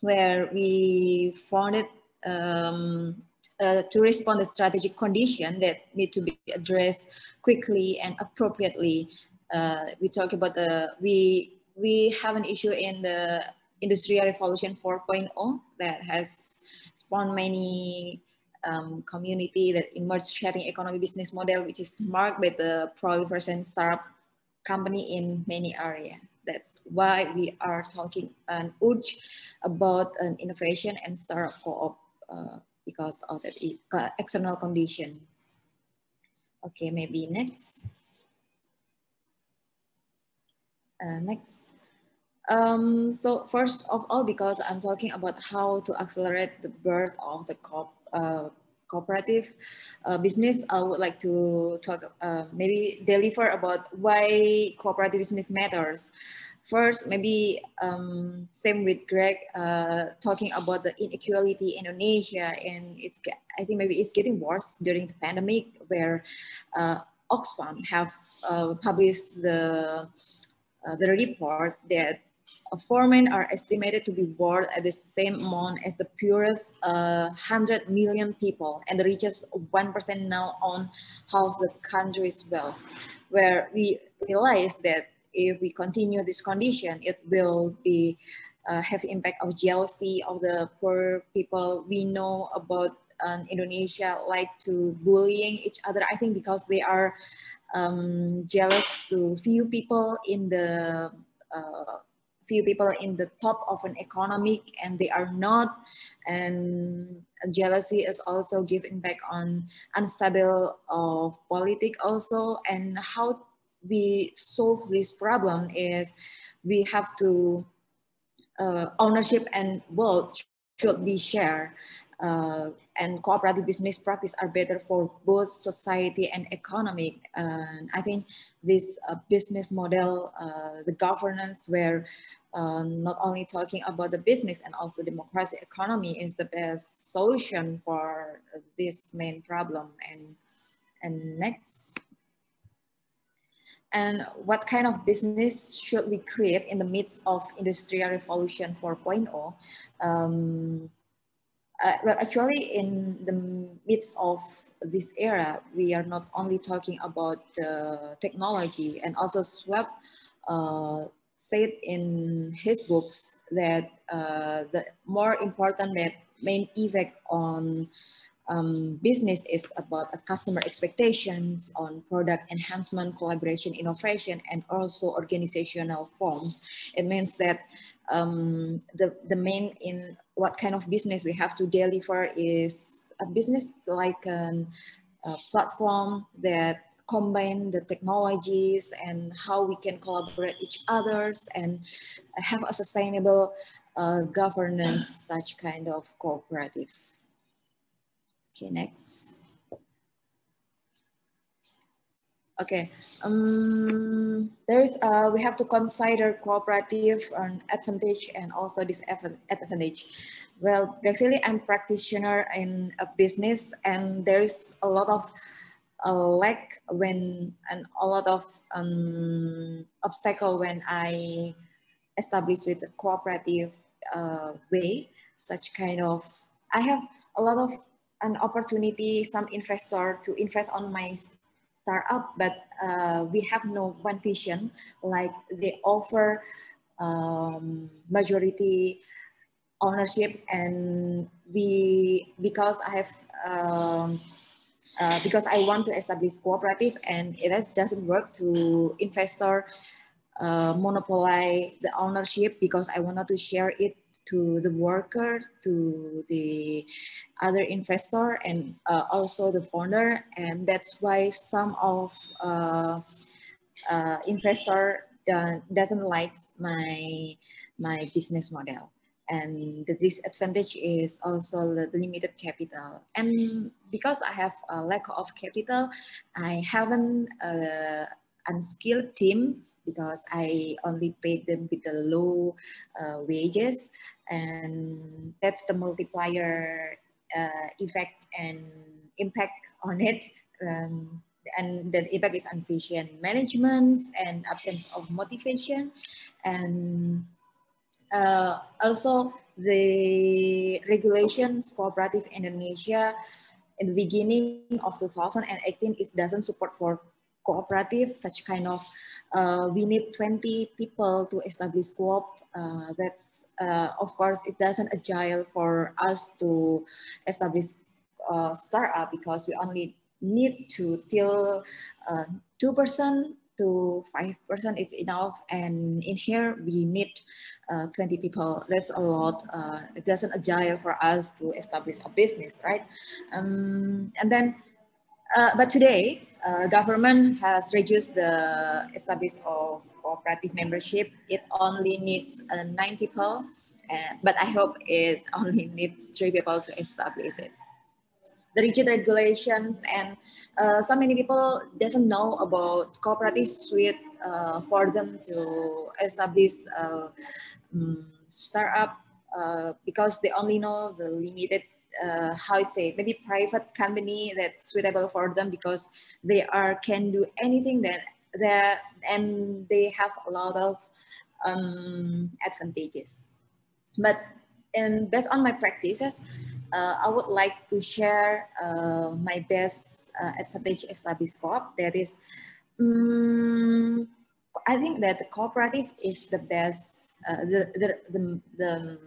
where we founded um, uh, to respond to strategic condition that need to be addressed quickly and appropriately. Uh, we talk about the, we, we have an issue in the Industrial Revolution 4.0 that has spawned many um, community that emerged sharing economy business model, which is marked by the proliferation startup company in many areas. That's why we are talking and urge about an innovation and startup co-op uh, because of the external conditions. Okay, maybe next. Uh, next. Um, so first of all, because I'm talking about how to accelerate the birth of the co uh, cooperative uh, business, I would like to talk, uh, maybe deliver about why cooperative business matters. First, maybe um, same with Greg uh, talking about the inequality in Indonesia, and it's I think maybe it's getting worse during the pandemic, where uh, Oxfam have uh, published the uh, the report that four men are estimated to be worth at the same amount as the poorest uh, 100 million people, and the richest 1% now own half the country's wealth, where we realize that if we continue this condition, it will be uh, have impact of jealousy of the poor people. We know about um, Indonesia like to bullying each other. I think because they are um, jealous to few people in the uh, few people in the top of an economic and they are not and jealousy is also giving back on unstable of politics also and how we solve this problem is we have to uh, ownership and wealth should be shared uh, and cooperative business practice are better for both society and economy. And I think this uh, business model, uh, the governance where uh, not only talking about the business and also democracy economy is the best solution for this main problem. And, and next and what kind of business should we create in the midst of industrial revolution 4.0 um, uh, well actually in the midst of this era we are not only talking about the technology and also Schwab uh, said in his books that uh, the more important that main effect on um, business is about a customer expectations on product enhancement, collaboration, innovation, and also organizational forms. It means that um, the, the main in what kind of business we have to deliver is a business like an, a platform that combine the technologies and how we can collaborate each others and have a sustainable uh, governance, such kind of cooperative. Okay, next. Okay, um, there is, uh, we have to consider cooperative an advantage and also disadvantage. Well, basically I'm practitioner in a business and there's a lot of a lack when and a lot of um, obstacle when I establish with a cooperative uh, way, such kind of, I have a lot of an opportunity, some investor to invest on my startup, but uh, we have no one vision. Like they offer um, majority ownership, and we because I have um, uh, because I want to establish cooperative, and it doesn't work to investor uh, monopolize the ownership because I wanted to share it to the worker, to the other investor, and uh, also the founder. And that's why some of uh, uh, investor doesn't like my my business model. and the disadvantage is also the limited capital. And because I have a lack of capital, I haven't uh, unskilled team because I only paid them with the low uh, wages and that's the multiplier uh, effect and impact on it. Um, and the impact is efficient management and absence of motivation. And uh, also the regulations cooperative Indonesia in the beginning of 2018 it doesn't support for cooperative such kind of uh, we need 20 people to establish co-op uh, that's uh, of course it doesn't agile for us to establish uh, startup because we only need to till uh, two percent to five percent it's enough. And in here we need uh, 20 people. That's a lot. It doesn't agile for us to establish a business right? Um, and then but today uh, government has reduced the establish of cooperative membership. It only needs uh, nine people, uh, but I hope it [laughs] only needs three people to establish it. The rigid regulations and uh, so many people doesn't know about cooperative suite uh, for them to establish a um, startup because they only know the limited uh, how it say maybe private company that's suitable for them because they are can do anything that that and they have a lot of um, advantages. But and based on my practices uh, I would like to share uh, my best uh, advantage established co-op. That is um, I think that the cooperative is the best uh, the, the, the, the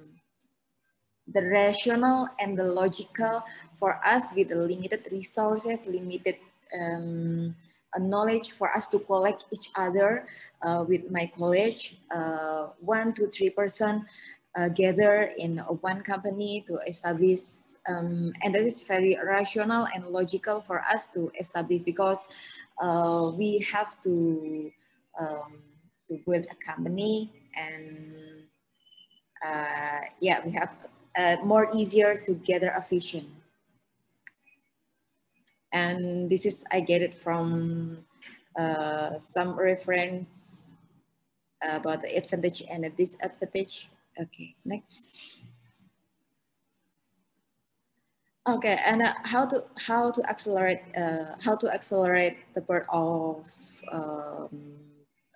the rational and the logical for us with the limited resources, limited um, knowledge for us to collect each other uh, with my college, uh, one to three person uh, gather in one company to establish um, and that is very rational and logical for us to establish because uh, we have to um, to build a company and uh, yeah we have uh, more easier to gather a vision. And this is, I get it from uh, some reference about the advantage and the disadvantage. Okay, next. Okay, and uh, how to how to accelerate uh, how to accelerate the birth of um,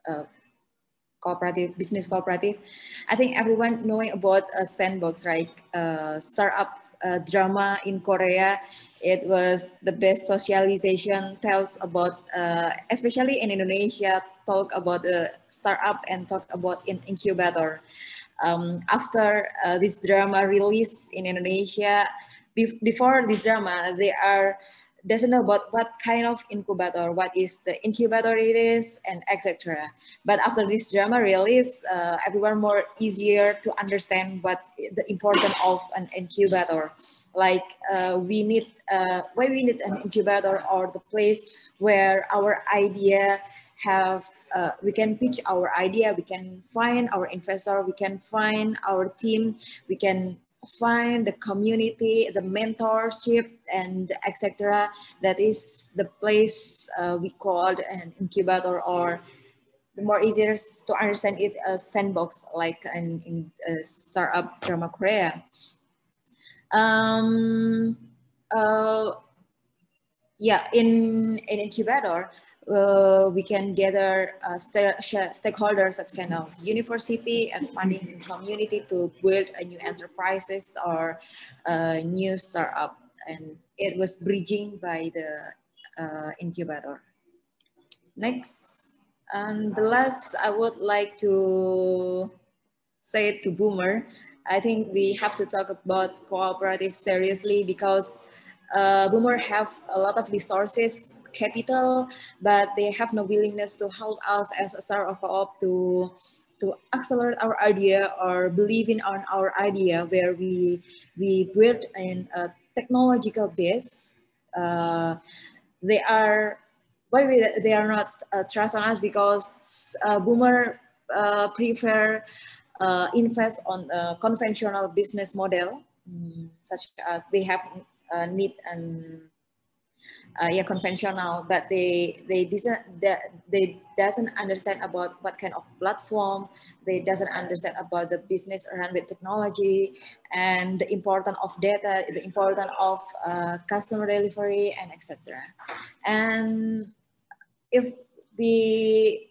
uh, cooperative, business cooperative. I think everyone knowing about a sandbox, right? Uh, startup uh, drama in Korea. It was the best socialization tells about, uh, especially in Indonesia, talk about the startup and talk about in incubator. Um, after uh, this drama release in Indonesia, be before this drama, there are doesn't know about what kind of incubator, what is the incubator it is, and etc. But after this drama release, uh, everyone more easier to understand what the importance of an incubator. Like uh, we need, uh, why we need an incubator or the place where our idea have, uh, we can pitch our idea, we can find our investor, we can find our team, we can find the community, the mentorship, and etc. That is the place uh, we called an incubator, or the more easier to understand it, a sandbox, like in, in uh, startup drama Korea. Um, uh, yeah, in an incubator, uh, we can gather uh, st stakeholders such kind of university and funding community to build a new enterprises or a new startup. And it was bridging by the uh, incubator. Next, and the last I would like to say to Boomer. I think we have to talk about cooperative seriously because uh, Boomer have a lot of resources capital, but they have no willingness to help us as a startup co-op to to accelerate our idea or believing on our idea where we we build in a technological base. Uh, they are why we, they are not uh, trust on us because uh, Boomer uh, prefer uh, invest on a conventional business model, um, such as they have uh, need and uh, yeah conventional but they they doesn't they doesn't understand about what kind of platform. They doesn't understand about the business around with technology and the importance of data the importance of uh, customer delivery and etc and if we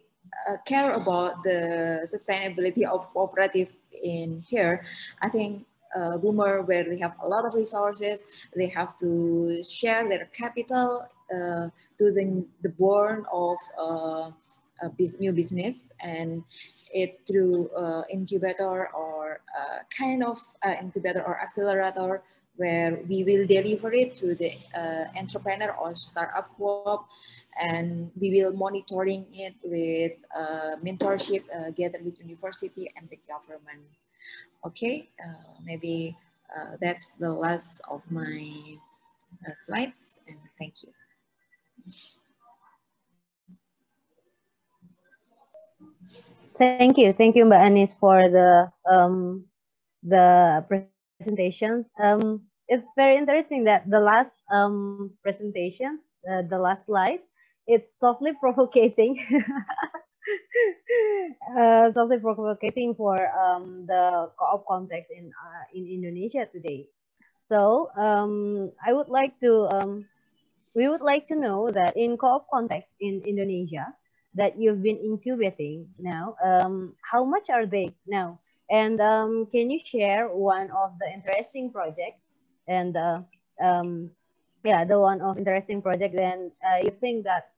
uh, care about the sustainability of cooperative in here i think uh, boomer where they have a lot of resources. They have to share their capital uh, to the, the born of uh, a new business and it through uh, incubator or uh, kind of uh, incubator or accelerator where we will deliver it to the uh, entrepreneur or startup co-op and we will monitoring it with uh, mentorship uh, with university and the government. Okay, uh, maybe uh, that's the last of my uh, slides and thank you. Thank you, thank you, Mbak Anis, for the um, the presentations. Um, it's very interesting that the last um, presentation, uh, the last slide, it's softly [laughs] provocating [laughs] [laughs] uh, something provocating for um, the co-op context in uh, in Indonesia today. So um, I would like to um, we would like to know that in co-op context in Indonesia that you've been incubating now, um, how much are they now? And um, can you share one of the interesting projects and uh, um, yeah, the one of interesting project then uh, you think that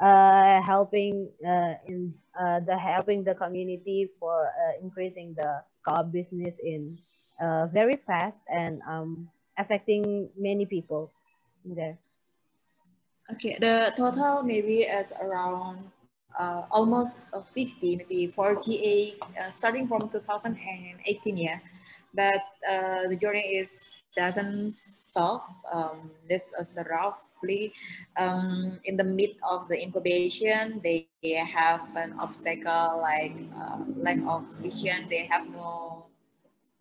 uh, helping uh, in uh, the helping the community for uh, increasing the co-op business in uh, very fast and um, affecting many people there. Okay, the total maybe is around uh, almost 50, maybe 48, starting from 2018, yeah. But the journey is doesn't solve. Um, this is roughly um, in the mid of the incubation, they have an obstacle like uh, lack of vision. They have no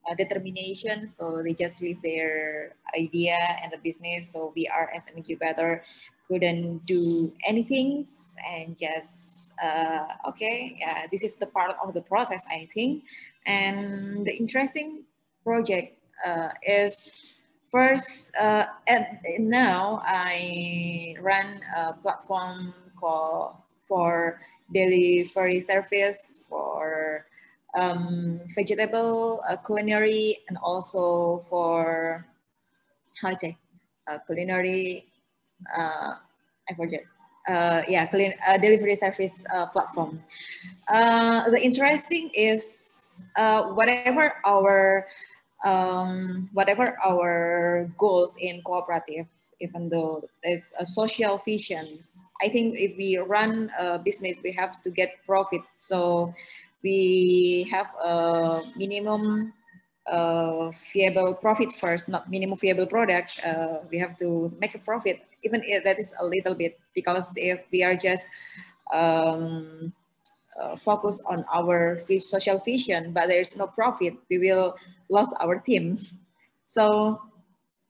uh, determination, so they just leave their idea and the business. So we are as an incubator couldn't do anything and just uh, okay, yeah, this is the part of the process I think. And the interesting project uh, is first, uh, now I run a platform called for delivery service for um, vegetable uh, culinary and also for how to say uh, culinary uh, I forget uh, yeah clean, uh, delivery service uh, platform. Uh, the interesting is uh, whatever our um, whatever our goals in cooperative, even though there's a social visions, I think if we run a business, we have to get profit. So we have a minimum uh, viable profit first, not minimum viable product. Uh, we have to make a profit, even if that is a little bit, because if we are just um, uh, focus on our social vision, but there's no profit, we will lose our team. So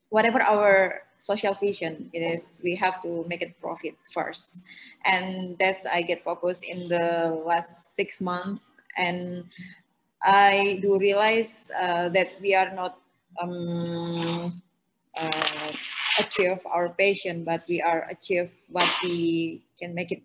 whatever our social vision it is, we have to make it profit first. And that's I get focused in the last six months. And I do realize uh, that we are not um, uh, achieve our passion, but we are achieve what we can make it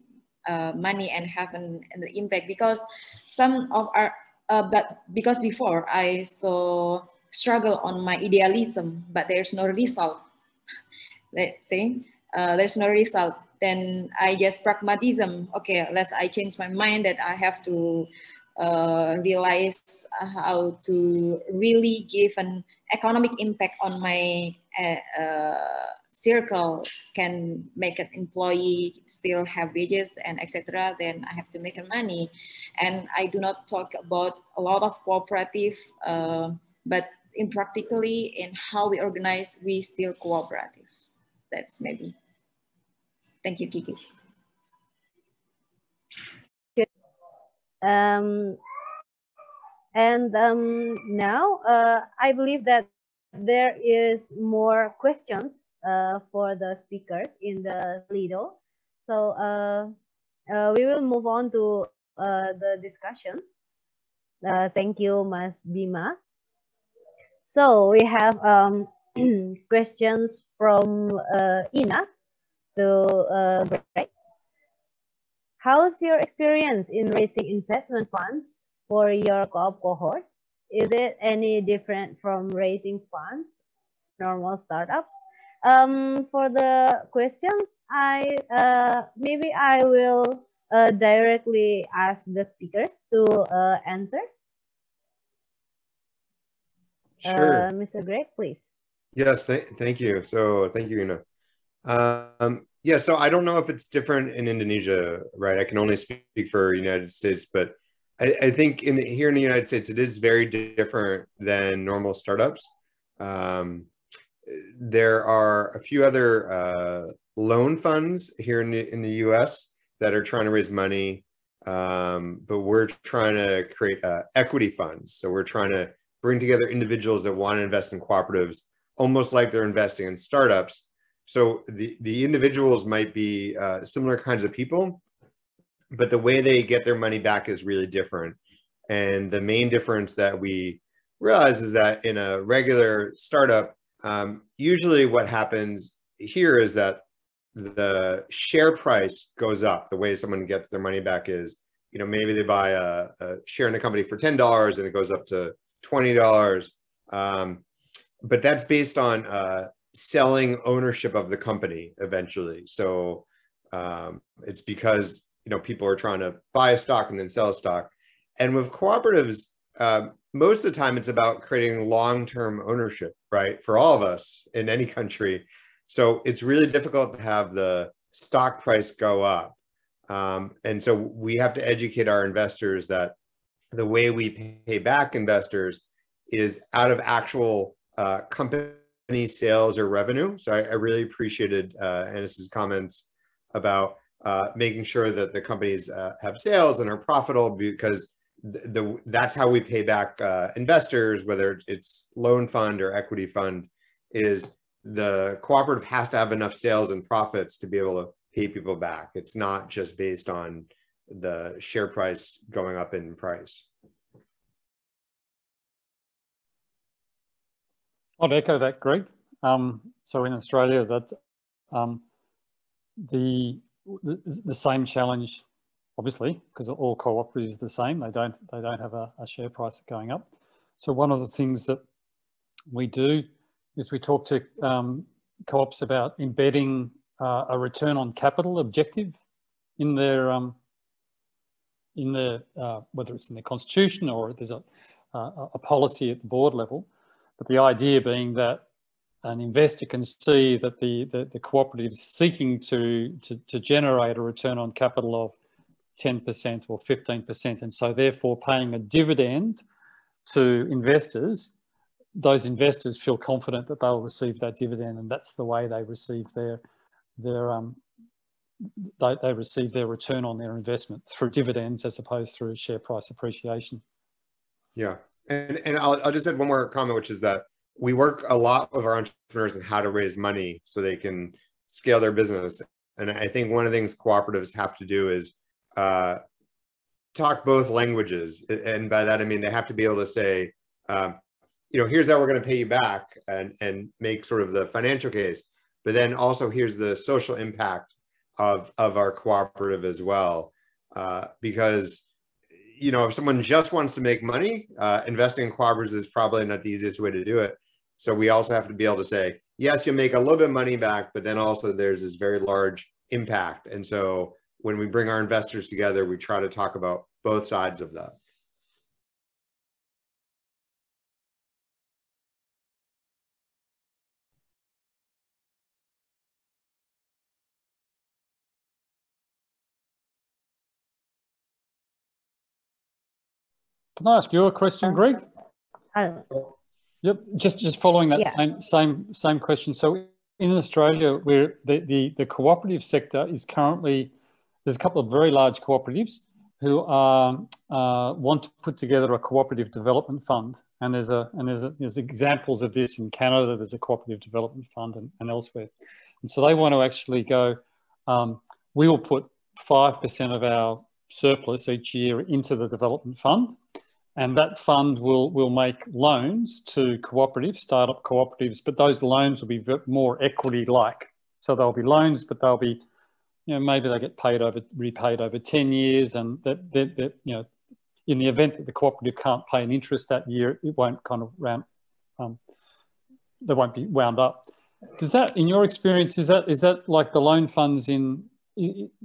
uh, money and have an, an impact because some of our uh, but because before I saw struggle on my idealism, but there's no result. [laughs] Let's say uh, there's no result. Then I just pragmatism. Okay, let's I change my mind that I have to uh, realize how to really give an economic impact on my uh, uh circle can make an employee still have wages and etc then i have to make money. And i do not talk about a lot of cooperative uh, but in practically in how we organize we still cooperative. That's maybe. Thank you kiki. Um, And um, now uh, I believe that there is more questions uh, for the speakers in the Slido. So uh, uh, we will move on to uh, the discussions. Uh, thank you, Mas Bima. So we have um, [clears throat] questions from uh, Ina to uh, Greg. How's your experience in raising investment funds for your co-op cohort? Is it any different from raising funds, normal startups? Um, for the questions, I uh, maybe I will uh, directly ask the speakers to uh, answer. Sure. Uh, Mr. Greg, please. Yes, th thank you. So thank you, Ina. Um, yeah, so I don't know if it's different in Indonesia, right? I can only speak for United States, but I, I think in the, here in the United States, it is very different than normal startups. Um, there are a few other uh, loan funds here in the, in the US that are trying to raise money, um, but we're trying to create uh, equity funds. So we're trying to bring together individuals that want to invest in cooperatives, almost like they're investing in startups. So the, the individuals might be uh, similar kinds of people, but the way they get their money back is really different. And the main difference that we realize is that in a regular startup, um, usually what happens here is that the share price goes up. The way someone gets their money back is, you know, maybe they buy a, a share in a company for $10 and it goes up to $20. Um, but that's based on uh, selling ownership of the company eventually. So um, it's because, you know, people are trying to buy a stock and then sell a stock. And with cooperatives, um, most of the time it's about creating long-term ownership, right? For all of us in any country. So it's really difficult to have the stock price go up. Um, and so we have to educate our investors that the way we pay back investors is out of actual uh, company sales or revenue. So I, I really appreciated uh, Anis's comments about uh, making sure that the companies uh, have sales and are profitable because the, that's how we pay back uh, investors, whether it's loan fund or equity fund, is the cooperative has to have enough sales and profits to be able to pay people back. It's not just based on the share price going up in price. I'd echo that, Greg. Um, so in Australia, that um, the, the, the same challenge, obviously, because all cooperatives are the same. They don't they don't have a, a share price going up. So one of the things that we do is we talk to um, co-ops about embedding uh, a return on capital objective in their um, in their uh, whether it's in their constitution or there's a, uh, a policy at the board level. But the idea being that an investor can see that the, the, the cooperative is seeking to, to, to generate a return on capital of 10% or 15%. And so therefore paying a dividend to investors, those investors feel confident that they'll receive that dividend and that's the way they receive their, their um, they, they receive their return on their investment through dividends as opposed through share price appreciation. Yeah, and, and I'll, I'll just add one more comment, which is that we work a lot with our entrepreneurs on how to raise money so they can scale their business. And I think one of the things cooperatives have to do is uh, talk both languages. And by that, I mean, they have to be able to say, um, you know, here's how we're going to pay you back and, and make sort of the financial case. But then also here's the social impact of, of our cooperative as well. Uh, because you know, if someone just wants to make money, uh, investing in cooperatives is probably not the easiest way to do it. So we also have to be able to say, yes, you'll make a little bit of money back, but then also there's this very large impact. And so when we bring our investors together, we try to talk about both sides of that. Can I ask you a question, Greg? Uh, yep, just just following that Yeah. same same same question. So in Australia, where the, the the cooperative sector is currently there's a couple of very large cooperatives who are, uh, want to put together a cooperative development fund. And there's a and there's, a, there's examples of this in Canada. There's a cooperative development fund and, and elsewhere. And so they want to actually go. Um, we will put five percent of our surplus each year into the development fund, and that fund will will make loans to cooperatives, startup cooperatives. But those loans will be more equity-like. So they'll be loans, but they'll be you know, maybe they get paid over, repaid over 10 years and that, that, that, you know, in the event that the cooperative can't pay an interest that year, it won't kind of round, um, they won't be wound up. Does that, in your experience, is that, is that like the loan funds in,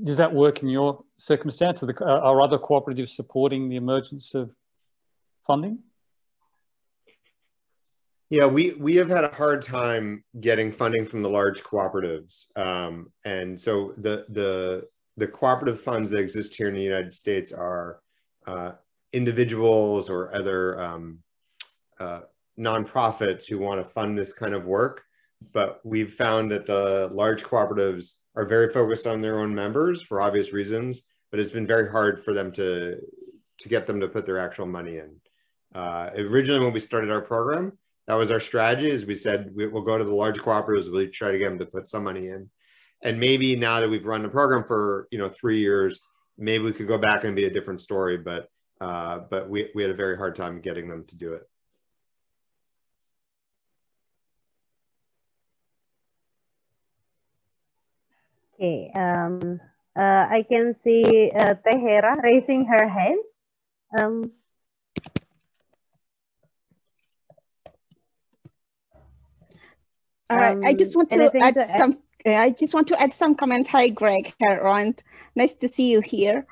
does that work in your circumstance? Are, the, are other cooperatives supporting the emergence of funding? Yeah, we we have had a hard time getting funding from the large cooperatives, um, and so the the the cooperative funds that exist here in the United States are uh, individuals or other um, uh, nonprofits who want to fund this kind of work. But we've found that the large cooperatives are very focused on their own members for obvious reasons. But it's been very hard for them to to get them to put their actual money in. Uh, originally, when we started our program, that was our strategy is we said we, will go to the large cooperatives we'll try to get them to put some money in. And maybe now that we've run the program for you know three years maybe we could go back and be a different story but uh, but we, we had a very hard time getting them to do it. Okay um, uh, i can see uh, tehera raising her hands. Um, All right. Um, I just want to add to some. Add? I just want to add some comments. Hi, Greg. Ron. Nice to see you here.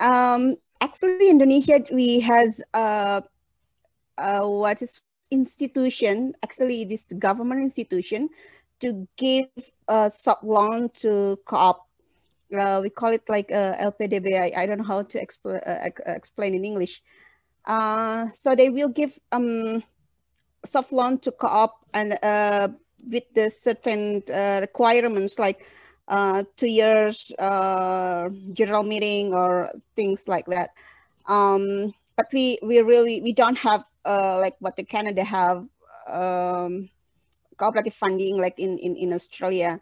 Um, actually, Indonesia we has uh, uh, what is institution? Actually, this government institution to give a sub loan to co-op. Uh, we call it like uh, LPDB. I, I don't know how to expl uh, explain in English. Uh, so they will give um, soft loan to co-op and uh, with the certain uh, requirements like uh, two years uh, general meeting or things like that. Um, but we we really we don't have uh, like what the Canada have um, cooperative funding like in in, in Australia.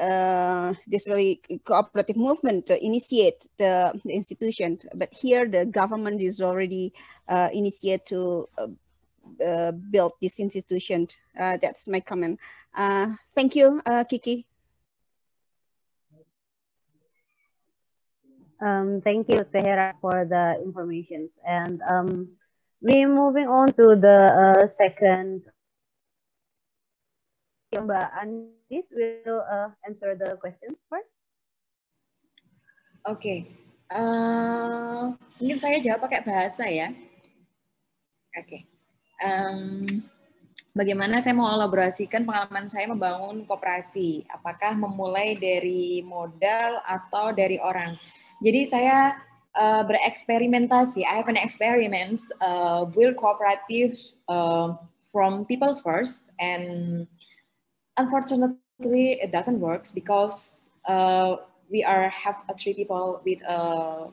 Uh, this really cooperative movement to initiate the, the, institution, but here the government is already uh, initiate to uh, built this institution. Uh, that's my comment. Uh, thank you, uh, Kiki. Um, thank you, Tehera, for the informations. And um, we moving on to the uh, second. And this will uh, answer the questions first. Oke, okay. uh, mungkin saya jawab pakai bahasa ya. Oke. Okay um, bagaimana saya mau elaborasikan pengalaman saya membangun koperasi. Apakah memulai dari modal atau dari orang. Jadi saya uh, bereksperimentasi. I have an experiment uh, build cooperative uh, from people first and unfortunately it doesn't work because uh, we are have a three people with a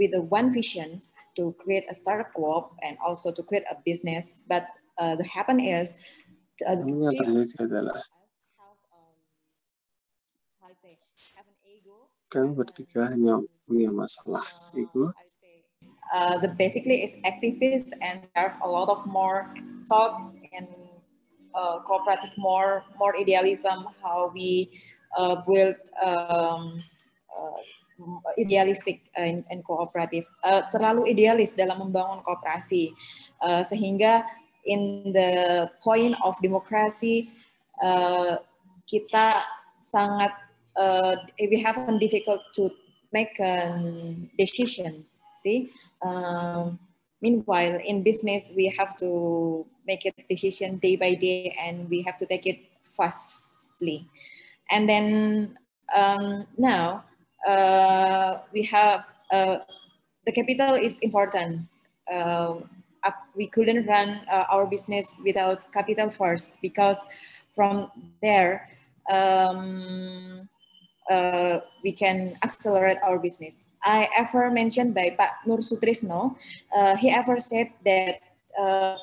with the one visions to create a startup co-op and also to create a business. But uh, the happen is uh, the Kami bertiga hanya punya masalah ego. Uh, the basically is activists and have a lot of more talk and uh, cooperative more more idealism how we uh, build um, uh, idealistik and, and kooperatif, uh, terlalu idealis dalam membangun kooperasi, uh, sehingga in the point of demokrasi uh, kita sangat uh, we have a difficult to make um, decisions. See, um, meanwhile in business we have to make a decision day by day and we have to take it fastly, and then um, now uh, we have uh, the capital is important. Uh, we couldn't run uh, our business without capital first because from there um, uh, we can accelerate our business. I ever mentioned by Pak Nur Sutrisno, uh, he ever said that uh,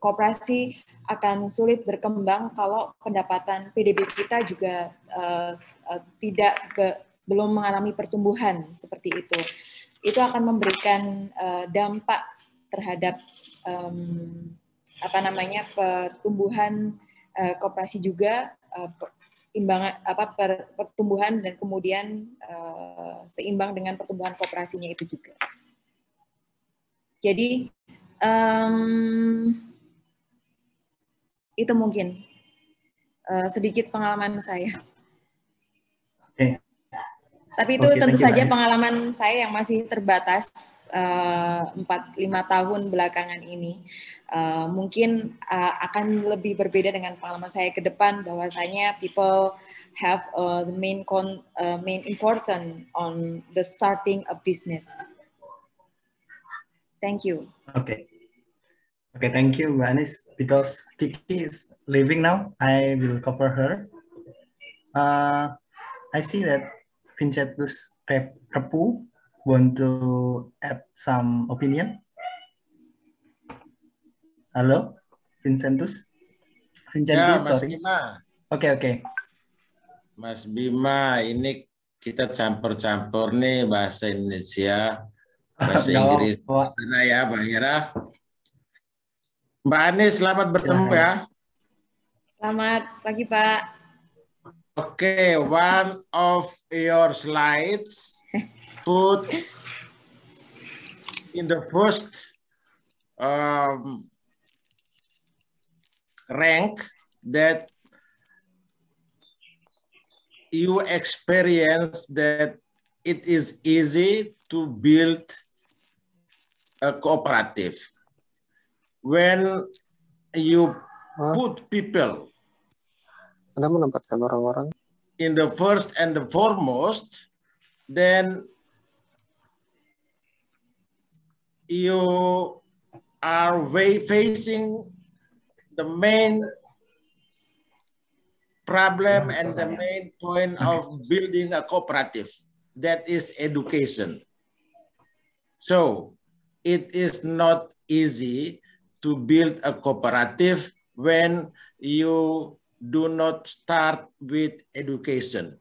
kooperasi akan sulit berkembang kalau pendapatan PDB kita juga uh, uh, tidak belum mengalami pertumbuhan seperti itu. Itu akan memberikan uh, dampak terhadap um, apa namanya pertumbuhan uh, kooperasi juga uh, imbangan apa per, pertumbuhan dan kemudian uh, seimbang dengan pertumbuhan kooperasinya itu juga. Jadi um, itu mungkin uh, sedikit pengalaman saya. Tapi itu okay, tentu saja you, pengalaman saya yang masih terbatas eh, empat uh, lima tahun belakangan ini. Uh, mungkin uh, akan lebih berbeda dengan pengalaman saya ke depan bahwasanya people have uh, the main con, uh, main important on the starting a business. Thank you. Okay. Okay, thank you, Vanis. Because Kiki is leaving now, I will cover her. Uh, I see that Vincentus Repu want to add some opinion? Halo, Vincentus? Vincentus, ya, Mas sorry. Bima. Oke, okay, oke. Okay. Mas Bima, ini kita campur-campur nih bahasa Indonesia, bahasa [laughs] Inggris. Karena ya, Mbak Hira. Mbak Ani, selamat bertemu ya. ya. Selamat pagi, Pak. Okay, one of your slides [laughs] put in the first um, rank that you experience that it is easy to build a cooperative. When you put people Anda menempatkan orang-orang. In the first and the foremost, then you are facing the main problem and the main point of building a cooperative. That is education. So it is not easy to build a cooperative when you do not start with education.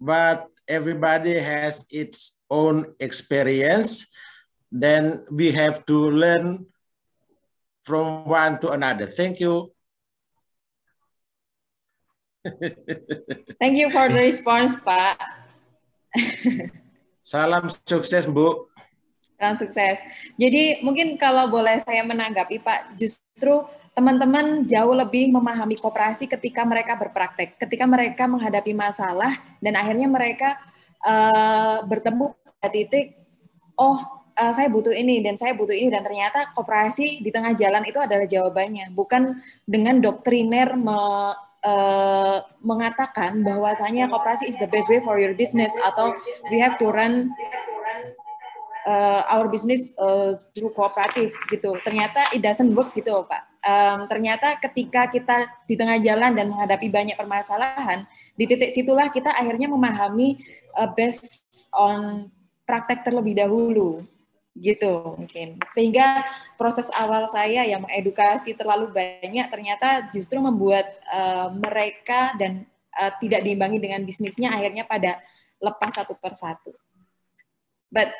But everybody has its own experience. Then we have to learn from one to another. Thank you. Thank you for the response, Pak. Salam sukses, Bu. Salam sukses. Jadi mungkin kalau boleh saya menanggapi, Pak, justru teman-teman jauh lebih memahami kooperasi ketika mereka berpraktek, ketika mereka menghadapi masalah dan akhirnya mereka uh, bertemu pada titik, oh uh, saya butuh ini dan saya butuh ini dan ternyata kooperasi di tengah jalan itu adalah jawabannya, bukan dengan doktriner me, uh, mengatakan bahwasanya kooperasi is the best way for your business atau we have to run uh, our business uh, through kooperatif gitu. Ternyata it doesn't work gitu Pak. Um, ternyata ketika kita di tengah jalan dan menghadapi banyak permasalahan, di titik situlah kita akhirnya memahami uh, based on praktek terlebih dahulu gitu mungkin. Sehingga proses awal saya yang mengedukasi terlalu banyak ternyata justru membuat uh, mereka dan uh, tidak diimbangi dengan bisnisnya akhirnya pada lepas satu persatu. But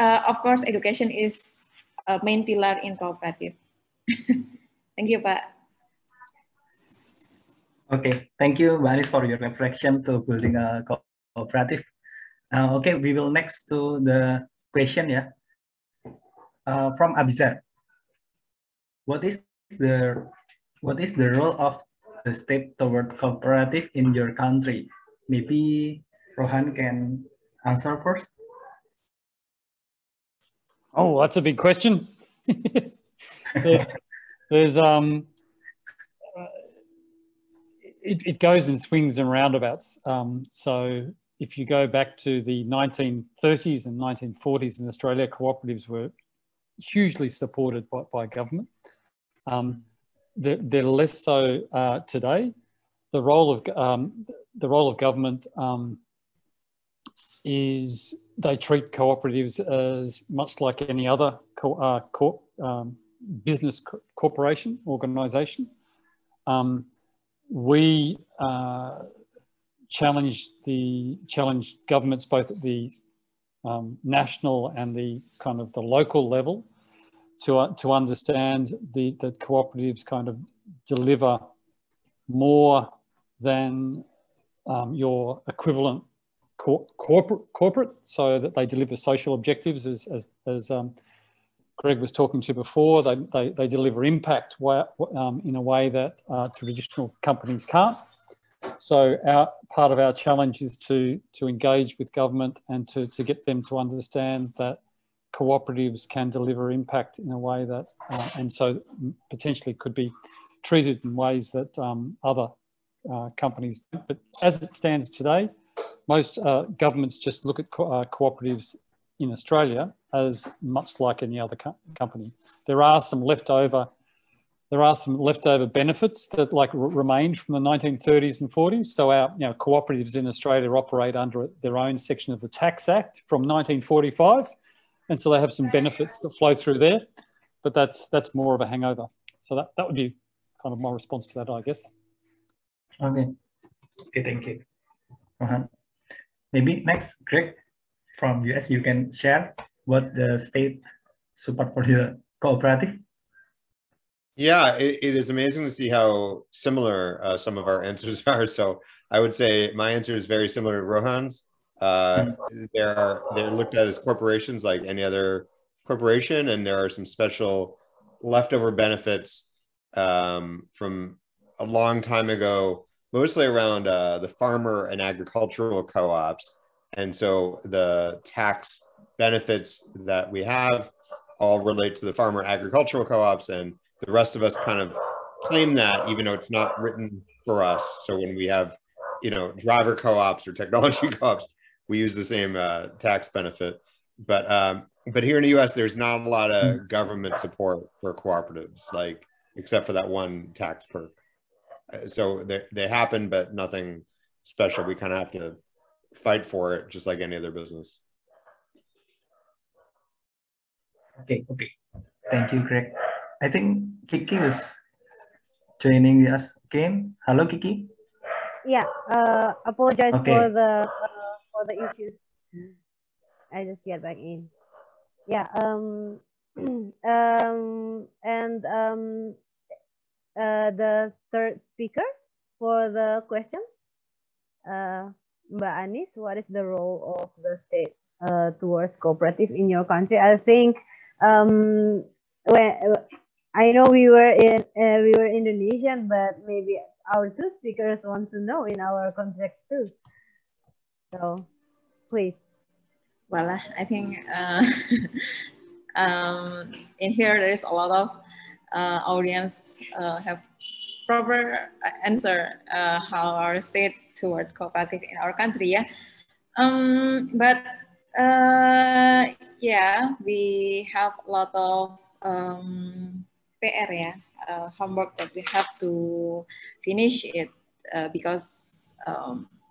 uh, of course education is a main pillar in cooperative [laughs] Thank you, Pak. Okay, thank you, Baris, for your reflection to building a cooperative. Uh, okay, we will next to the question, yeah, uh, from Abizar. What is the what is the role of the state toward cooperative in your country? Maybe Rohan can answer first. Oh, that's a big question. [laughs] there's um, it, it goes in swings and roundabouts. Um, so if you go back to the 1930s and 1940s in Australia, cooperatives were hugely supported by, by government. Um, they're, they're, less so uh, today. the role of um, the role of government um, is they treat cooperatives as much like any other co uh, co um, business co corporation organisation. Um, we uh, challenge the challenge governments both at the um, national and the kind of the local level to uh, to understand the that cooperatives kind of deliver more than um, your equivalent cor corporate corporate so that they deliver social objectives as as, as um, Greg was talking to before. They, they, they deliver impact um, in a way that uh, traditional companies can't. So our part of our challenge is to to engage with government and to to get them to understand that cooperatives can deliver impact in a way that uh, and so potentially could be treated in ways that um, other uh, companies. But as it stands today, most uh, governments just look at co uh, cooperatives in Australia as much like any other co company. There are some leftover there are some leftover benefits that like remained from the 1930s and 40s. So our you know, cooperatives in Australia operate under their own section of the Tax Act from 1945. And so they have some benefits that flow through there, but that's that's more of a hangover. So that, that would be kind of my response to that, I guess. Okay. Okay, thank you. Uh -huh. Maybe next, Greg, from US, you can share what the state support for the cooperative yeah, it, it is amazing to see how similar uh, some of our [laughs] answers are. So I would say my answer is very similar to Rohan's. Uh, hmm. there are they're looked at as corporations like any other corporation, and there are some special leftover benefits um, from a long time ago, mostly around uh, the farmer and agricultural co-ops. And so the tax benefits that we have all relate to the farmer agricultural co-ops and the rest of us kind of claim that even though it's not written for us. So when we have, you know, driver co-ops or technology [laughs] co-ops, we use the same uh, tax benefit. But um, but here in the U.S., there's not a lot of hmm. government support for cooperatives, like except for that one tax perk. Uh, so they they happen, but nothing special. We kind of have to fight for it, just like any other business. Okay. Okay. Thank you, Greg. I think Kiki is joining us again. Hello, Kiki. Yeah, uh, apologize okay. for the uh, for the issues. I just get back in. Yeah. Um. [clears throat] um. And um. Uh, the third speaker for the questions. Uh, Mbak Anis, what is the role of the state uh, towards cooperative in your country? I think um, when I know we were in uh, we were Indonesian, but maybe our two speakers want to know in our context too. So, please. Well, I think uh, [laughs] um, in here there is a lot of audience uh, have proper answer uh, how our state toward cooperative in our country. Yeah, um, but uh, yeah, we have a lot of um, PR ya, uh, homework that we have to finish it uh, because um, uh,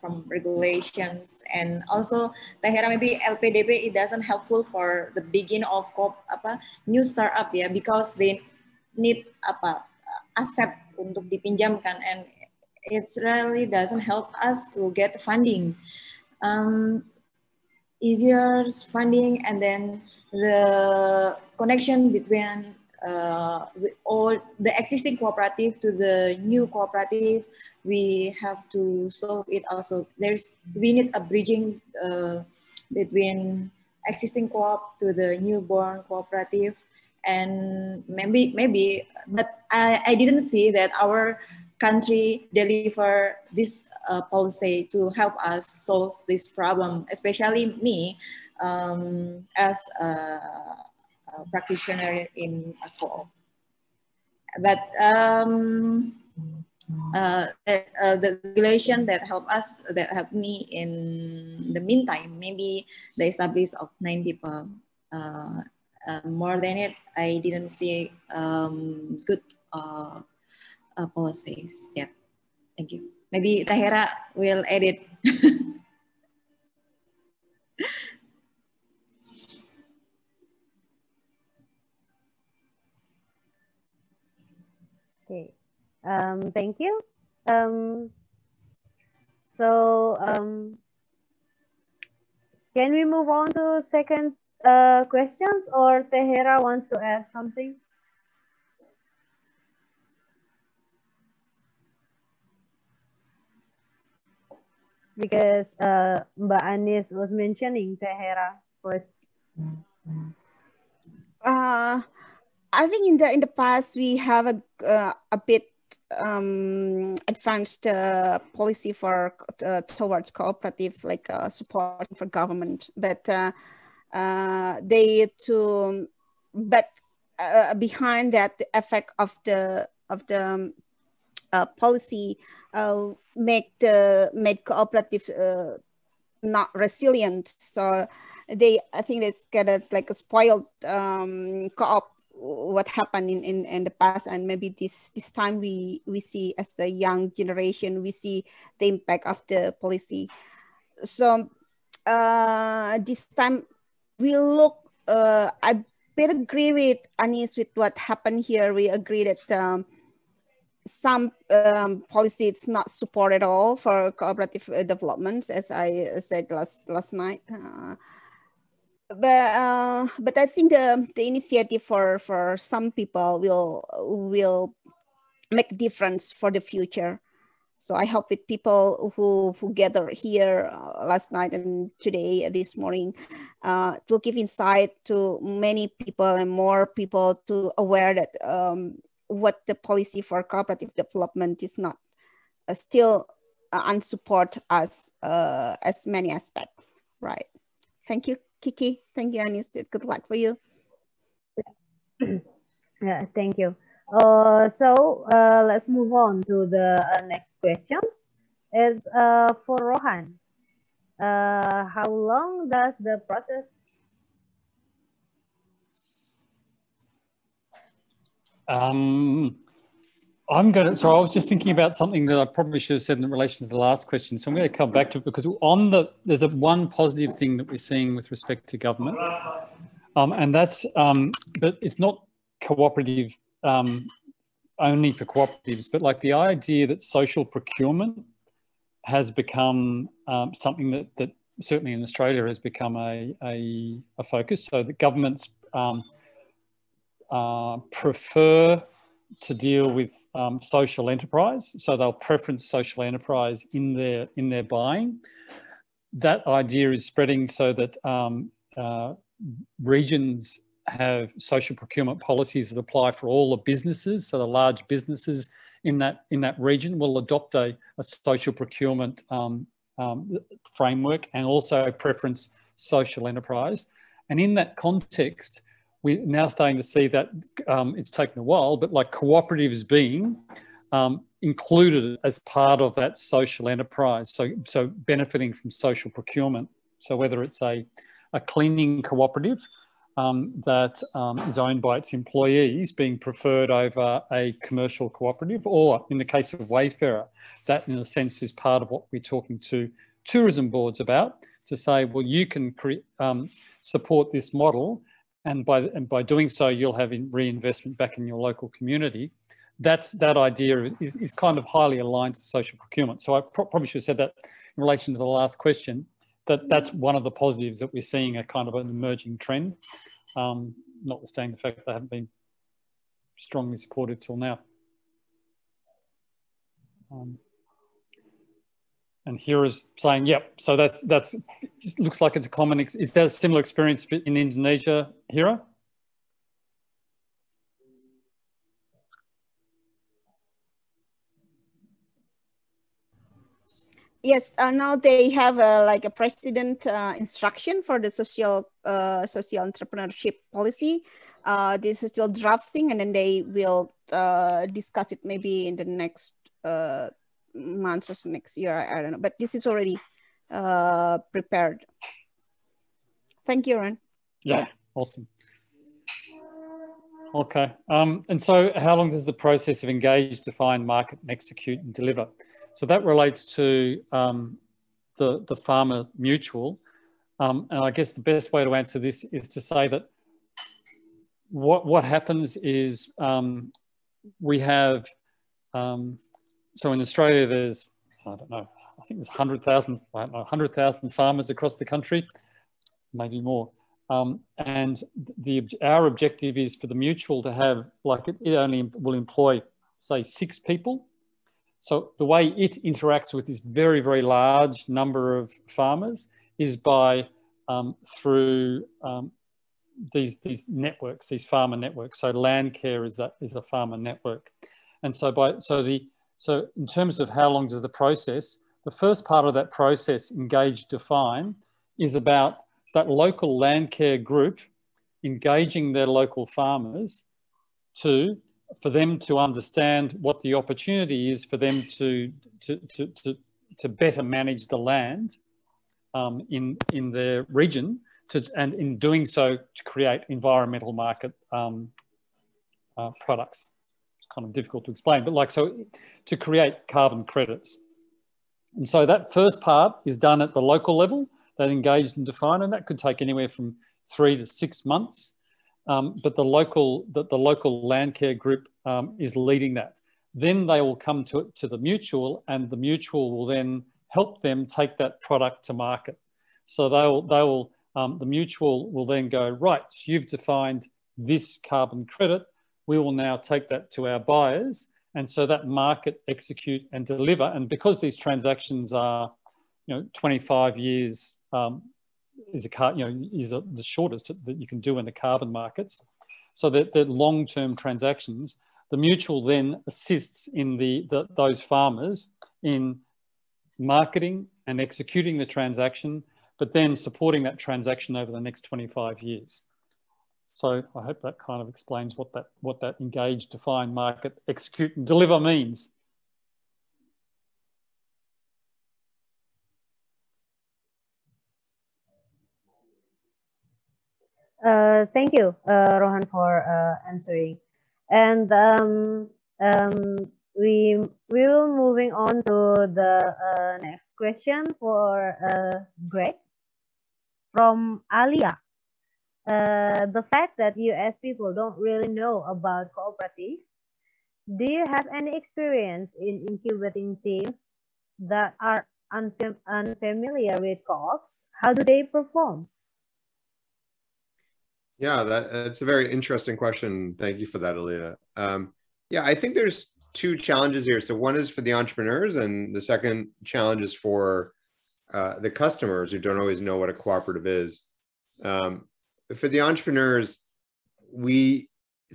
from regulations. And also Tahira maybe LPDB it doesn't helpful for the begin of cop apa new startup ya because they need apa aset untuk dipinjamkan. And it really doesn't help us to get funding. Um, easier funding and then the connection between uh, the, all the existing cooperative to the new cooperative, we have to solve it also. There's we need a bridging uh, between existing co-op to the newborn cooperative, and maybe maybe, but I, I didn't see that our country deliver this uh, policy to help us solve this problem, especially me um, as a uh, practitioner in a co-op. But um, uh, uh, the regulation that help us, that helped me in the meantime, maybe the establish of nine people. Uh, uh, more than it, I didn't see um, good uh, policies yet. Thank you. Maybe Tahera will edit. [laughs] Um, thank you. Um, so um, can we move on to second uh, questions or Tehera wants to add something? Because uh, Mbak Anis was mentioning Tehera first. Uh, I think in the in the past we have a uh, a bit um, advanced uh, policy for uh, towards cooperative like uh, support for government, but uh, uh, they to but uh, behind that the effect of the of the um, policy make the make cooperative not resilient. So they I think it's get a, like a spoiled um, co-op what happened in, in, in the past and maybe this this time we we see as the young generation we see the impact of the policy. So uh, this time we look uh, i bit agree with anis with what happened here. We agree that um, some um, policy it's not support at all for cooperative uh, developments as i said last last night. Uh, but uh, but I think the the initiative for for some people will will make difference for the future. So I hope with people who who gather here uh, last night and today uh, this morning, uh, to give insight to many people and more people to aware that um, what the policy for cooperative development is not uh, still uh, unsupport us uh, as many aspects. Right. Thank you. Kiki. Thank you, Anis. Good luck for you. [clears throat] Yeah, thank you. Uh, so uh, let's move on to the uh, next questions. Is uh, for Rohan. Uh, how long does the process Um, I'm going to, so I was just thinking about something that I probably should have said in relation to the last question. So I'm going to come back to it because on the, there's a one positive thing that we're seeing with respect to government. Um, and that's, um, but it's not cooperative um, only for cooperatives, but like the idea that social procurement has become um, something that, that certainly in Australia has become a, a, a focus. So that governments um, uh, prefer to deal with um, social enterprise. So they'll preference social enterprise in their in their buying. That idea is spreading so that um, uh, regions have social procurement policies that apply for all the businesses. So the large businesses in that in that region will adopt a, a social procurement um, um framework and also preference social enterprise. And in that context, we're now starting to see that um, it's taken a while, but like cooperatives being um, included as part of that social enterprise. So, so benefiting from social procurement. So whether it's a, a cleaning cooperative um, that um, is owned by its employees being preferred over a commercial cooperative, or in the case of Wayfarer, that in a sense is part of what we're talking to tourism boards about to say, well, you can um, support this model and by and by doing so, you'll have reinvestment back in your local community. That's that idea is, is kind of highly aligned to social procurement. So I pro probably should have said that in relation to the last question. That that's one of the positives that we're seeing a kind of an emerging trend, um, notwithstanding the fact that they haven't been strongly supported till now. Um, and here is saying, yep, so that's, that's looks like it's a common, is that a similar experience in Indonesia, Hira? Yes, uh, now they have a, like a president uh, instruction for the social uh, social entrepreneurship policy. Uh, this is still drafting, and then they will uh, discuss it maybe in the next uh, months or next year. I, I, don't know, but this is already uh, prepared. Thank you, Ron. Yeah, awesome. Okay, um, and so how long does the process of engage, define, market, and execute and deliver? so that relates to um, the, the farmer mutual. Um, and I guess the best way to answer this is to say that what, what happens is um, we have, um, so in Australia, there's, I don't know, I think there's 100,000 100,000 farmers across the country, maybe more. Um, and the our objective is for the mutual to have like it, it only will employ say six people. So the way it interacts with this very very large number of farmers is by um, through um, these these networks, these farmer networks. So Landcare is that is a farmer network, and so by so the so in terms of how long does the process, the first part of that process, engage define, is about that local Landcare group engaging their local farmers to for them to understand what the opportunity is for them to to to to, to better manage the land um, in in their region to and in doing so to create environmental market um, uh, products. Kind of difficult to explain, but like so to create carbon credits. And so that first part is done at the local level that engaged and define, and that could take anywhere from three to six months. Um, but the local, the, the local Landcare group um, is leading that. Then they will come to, it to the mutual and the mutual will then help them take that product to market. So they'll, they will, um, the mutual will then go, right, you've defined this carbon credit. We will now take that to our buyers. And so that market execute and deliver. And because these transactions are, you know, 25 years um, is a car, you know, is a, the shortest that you can do in the carbon markets. So that the long-term transactions, the mutual then assists in the, the those farmers in marketing and executing the transaction, but then supporting that transaction over the next 25 years. So I hope that kind of explains what that what that engage, define, market, execute, and deliver means. Uh, thank you, uh, Rohan, for uh, answering. And um, um, we we will moving on to the uh, next question for uh, Greg from Alia. Uh, the fact that US people don't really know about cooperative. Do you have any experience in incubating teams that are unfam unfamiliar with co-ops? How do they perform? Yeah, that, that's a very interesting question. Thank you for that, Aaliyah. Um, yeah, I think there's two challenges here. So one is for the entrepreneurs, and the second challenge is for uh, the customers who don't always know what a cooperative is. Um, for the entrepreneurs, we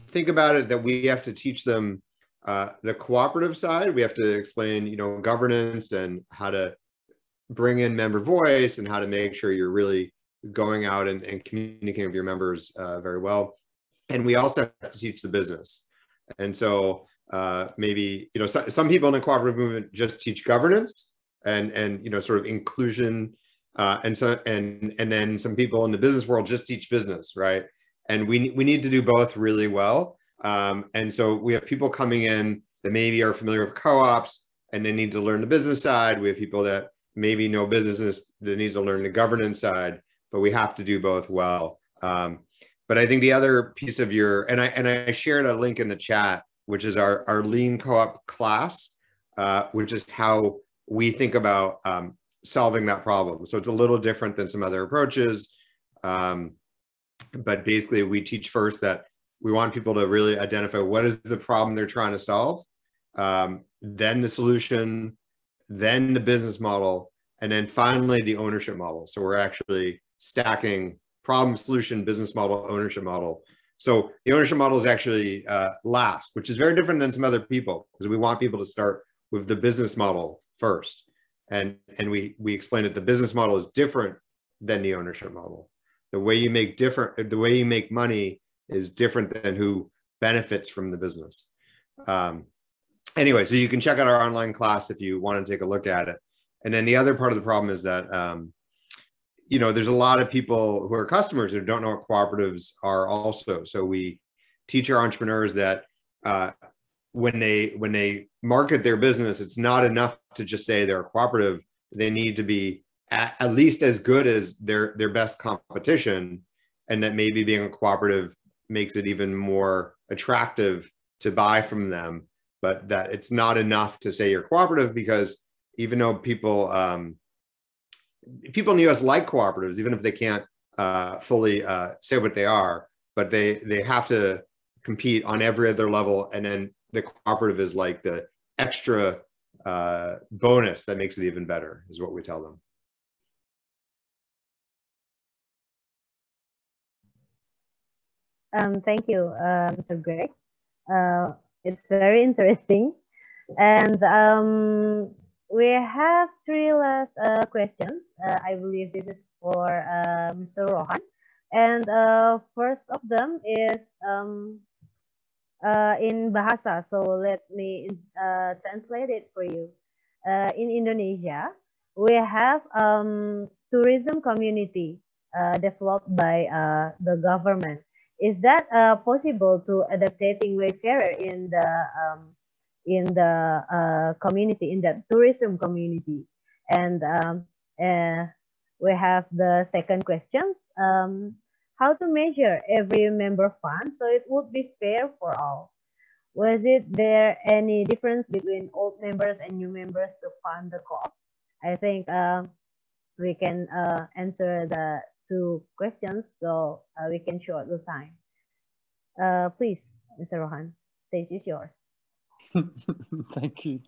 think about it that we have to teach them uh, the cooperative side. We have to explain, you know, governance and how to bring in member voice and how to make sure you're really going out and, and communicating with your members uh, very well. And we also have to teach the business. And so uh, maybe, you know, so, some people in the cooperative movement just teach governance and, and, you know, sort of inclusion. Uh, and so, and, and then some people in the business world just teach business, right? And we, we need to do both really well. Um, and so we have people coming in that maybe are familiar with co-ops and they need to learn the business side. We have people that maybe know business that needs to learn the governance side but we have to do both well. Um, but I think the other piece of your and I and I shared a link in the chat, which is our our lean co-op class, uh, which is how we think about um, solving that problem. So it's a little different than some other approaches, um, but basically we teach first that we want people to really identify what is the problem they're trying to solve, um, then the solution, then the business model, and then finally the ownership model. So we're actually stacking problem solution business model ownership model so the ownership model is actually uh, last which is very different than some other people because we want people to start with the business model first and and we we explain that the business model is different than the ownership model. The way you make different the way you make money is different than who benefits from the business. Um, anyway so you can check out our online class if you want to take a look at it. And then the other part of the problem is that um, you know, there's a lot of people who are customers who don't know what cooperatives are also. So we teach our entrepreneurs that uh, when they when they market their business, it's not enough to just say they're a cooperative. They need to be at, at least as good as their their best competition, and that maybe being a cooperative makes it even more attractive to buy from them. But that it's not enough to say you're cooperative because even though people um, people in the U.S. like cooperatives, even if they can't uh, fully uh, say what they are, but they they have to compete on every other level, and then the cooperative is like the extra uh, bonus that makes it even better, is what we tell them. Um, thank you, uh, Mr. Greg. Uh, it's very interesting. And um, we have three last uh, questions. Uh, I believe this is for uh, Mr. Rohan. And uh, first of them is um, uh, in Bahasa. So let me uh, translate it for you. in Indonesia, we have um, tourism community developed by the government. Is that possible to adapting wayfarer in the um, in the uh, community, in the tourism community. And um, uh, we have the second questions. Um, how to measure every member fund so it would be fair for all? Was it there any difference between old members and new members to fund the co-op? I think uh, we can uh, answer the two questions so uh, we can short the time. Uh, please, Mr. Rohan, stage is yours. [laughs] Thank you.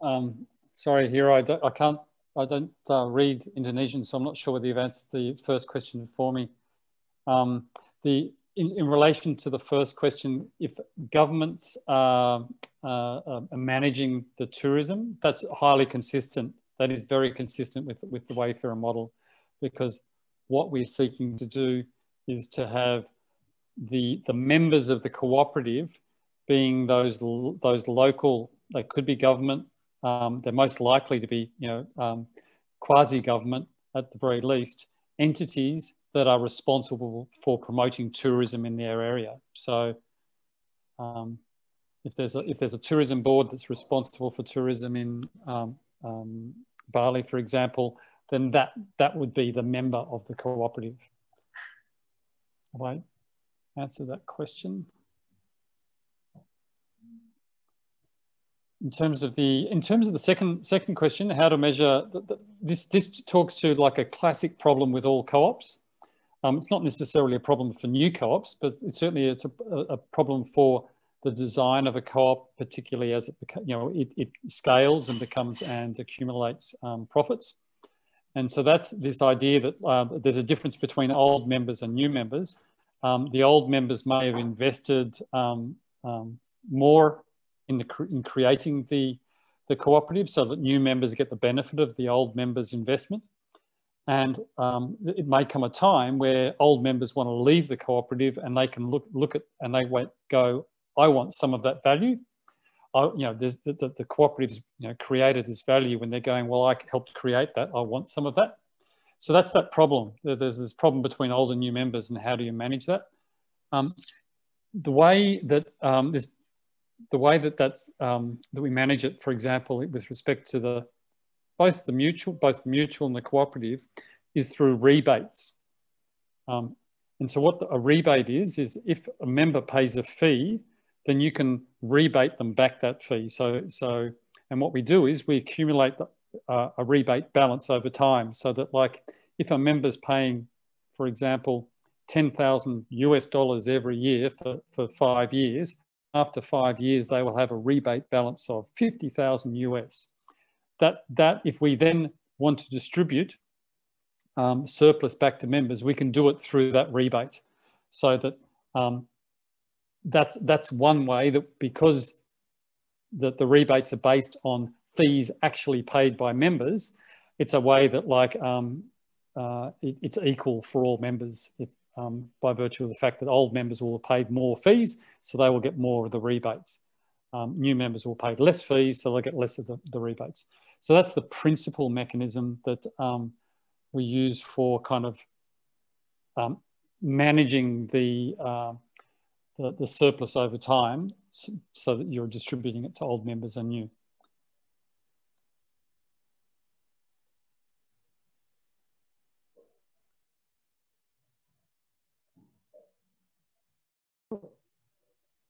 Um, sorry, here I I can't, I don't uh, read Indonesian, so I'm not sure whether you've answered the first question for me. Um, the in, in relation to the first question, if governments are, uh, are managing the tourism, that's highly consistent. That is very consistent with, with the Wayfarer model because what we're seeking to do is to have the, the members of the cooperative being those those local, they could be government. Um, they're most likely to be, you know, um, quasi-government at the very least, entities that are responsible for promoting tourism in their area. So, um, if there's a, if there's a tourism board that's responsible for tourism in um, um, Bali, for example, then that that would be the member of the cooperative. Right, answer that question. In terms of the in terms of the second second question, how to measure this this talks to like a classic problem with all co-ops. Um, it's not necessarily a problem for new co-ops, but it's certainly it's a, a problem for the design of a co-op, particularly as it you know it, it scales and becomes and accumulates um, profits. And so that's this idea that uh, there's a difference between old members and new members. Um, the old members may have invested um, um, more in, the, in creating the, the cooperative so that new members get the benefit of the old members' investment. And um, it may come a time where old members want to leave the cooperative and they can look, look at and they won't go, I want some of that value. I, you know, there's the, the, the cooperatives you know, created this value when they're going, well, I helped create that. I want some of that. So that's that problem. There's this problem between old and new members and how do you manage that? Um, the way that um, there's the way that that's um, that we manage it, for example, with respect to the both the mutual, both the mutual and the cooperative, is through rebates. Um, and so, what a rebate is is if a member pays a fee, then you can rebate them back that fee. So, so, and what we do is we accumulate the, uh, a rebate balance over time, so that like if a member's paying, for example, 10,000 US dollars every year for, for five years, after five years, they will have a rebate balance of 50,000 US. That, that if we then want to distribute um, surplus back to members, we can do it through that rebate. So that um, that's, that's one way that because the, the rebates are based on fees actually paid by members, it's a way that like um, uh, it, it's equal for all members. If, um, by virtue of the fact that old members will have paid more fees, so they will get more of the rebates. Um, new members will pay less fees, so they'll get less of the, the rebates. So that's the principal mechanism that um, we use for kind of um, managing the, uh, the, the surplus over time. so that you're distributing it to old members and new.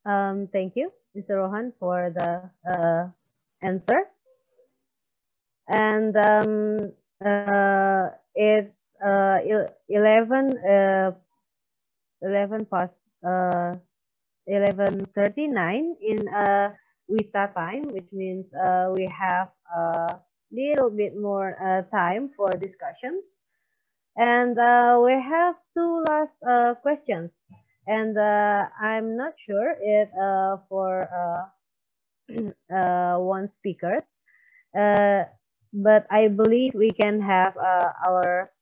Um, thank you, Mr. Rohan, for the uh, answer. And um, uh, it's uh, 11, uh, 11 past uh, 11.39 in uh, WITA time, which means uh, we have a little bit more uh, time for discussions. And uh, we have two last uh, questions. And uh, I'm not sure if uh, for uh, [clears throat] uh, one speakers, uh, but I believe we can have uh, our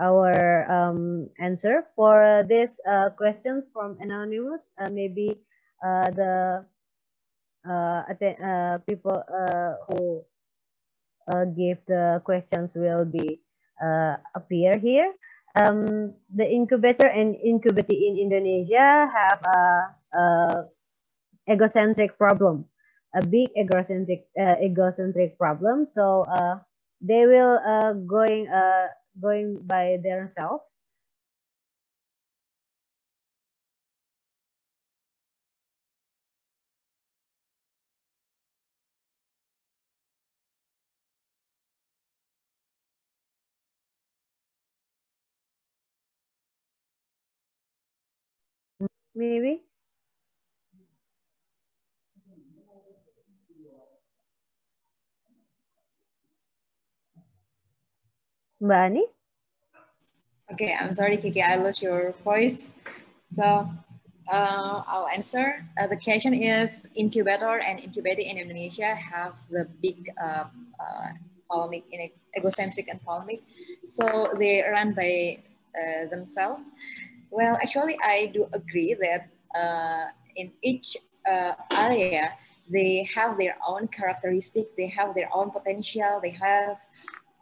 our um, answer for this question from anonymous. Maybe the people who give the questions will be appear here um, the incubator and incubating in Indonesia have a, a egocentric problem, a big egocentric uh, egocentric problem. So uh, they will uh, going uh, going by themselves maybe Mbak Anis? Okay, I'm sorry, Kiki, I lost your voice. So uh, I'll answer. Uh, the question is incubator and incubating in Indonesia have the big uh, uh, polemic, egocentric and polemic. So they run by uh, themselves. Well, actually, I do agree that uh, in each uh, area, they have their own characteristic, they have their own potential, they have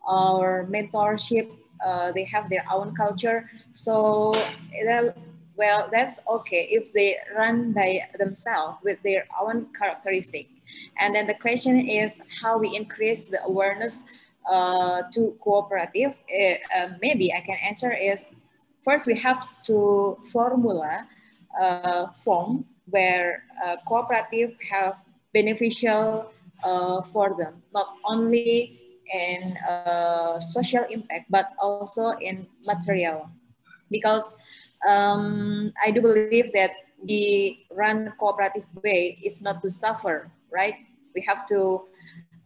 our mentorship, uh, they have their own culture. So, well, that's okay if they run by themselves with their own characteristic. And then the question is how we increase the awareness uh, to cooperative. Uh, maybe I can answer is first we have to formula uh, form where uh, cooperative have beneficial uh, for them, not only in uh, social impact, but also in material. Because um, I do believe that the run cooperative way is not to suffer, right? We have to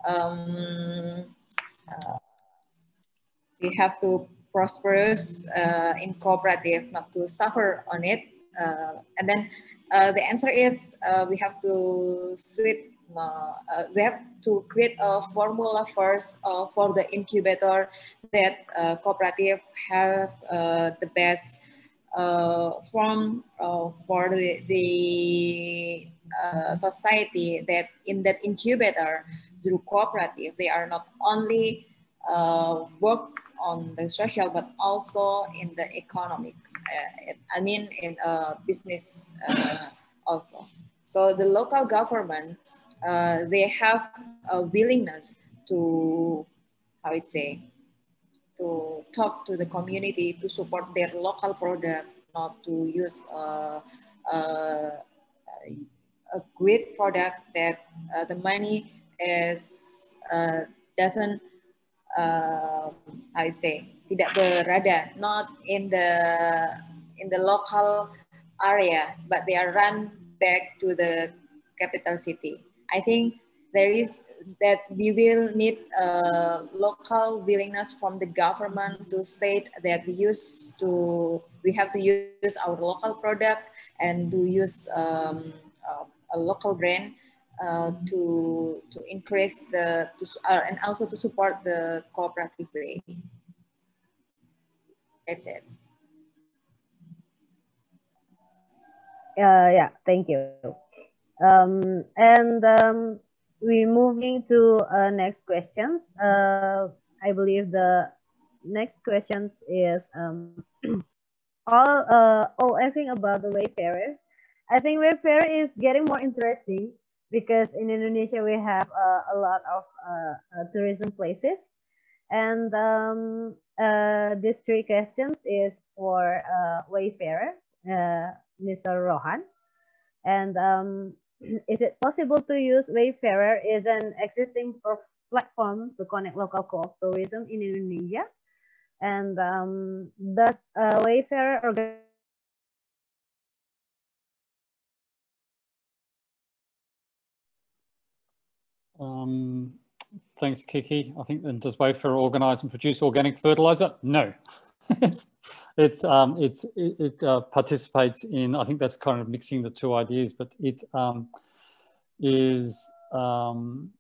um, uh, we have to prosperous uh, in cooperative, not to suffer on it. Uh, and then uh, the answer is uh, we have to switch. Uh, we have to create a formula first for the incubator that cooperative have the best form for the, the society that in that incubator through cooperative they are not only uh, works on the social, but also in the economics. Uh, I mean, in uh, business uh, also. So the local government, uh, they have a willingness to, how it say, to talk to the community to support their local product, not to use uh, a great product that the money is doesn't uh, I say tidak berada, not in the in the local area, but they are run back to the capital city. I think there is that we will need a local willingness from the government to say that we use to we have to use our local product and to use um, a local brand uh, to to increase the to, uh, and also to support the cooperative way. That's it. Uh, yeah, thank you. Um, and um, we're moving to uh, next questions. Uh, I believe the next questions is um, [clears throat] all uh, all everything about the wayfarer I think Wayfarer is getting more interesting because in Indonesia we have uh, a lot of uh, uh, tourism places. And um, uh, these three questions is for uh, Wayfarer, uh, Mr. Rohan. And um, [clears throat] is it possible to use Wayfarer as an existing platform to connect local co-op tourism in Indonesia? And um, does Wayfarer Um, thanks, Kiki. I think then does Wayfarer organise and produce organic fertilizer? No. [laughs] it's it's um, it's it, it uh, participates in. I think that's kind of mixing the two ideas, but it um, is um,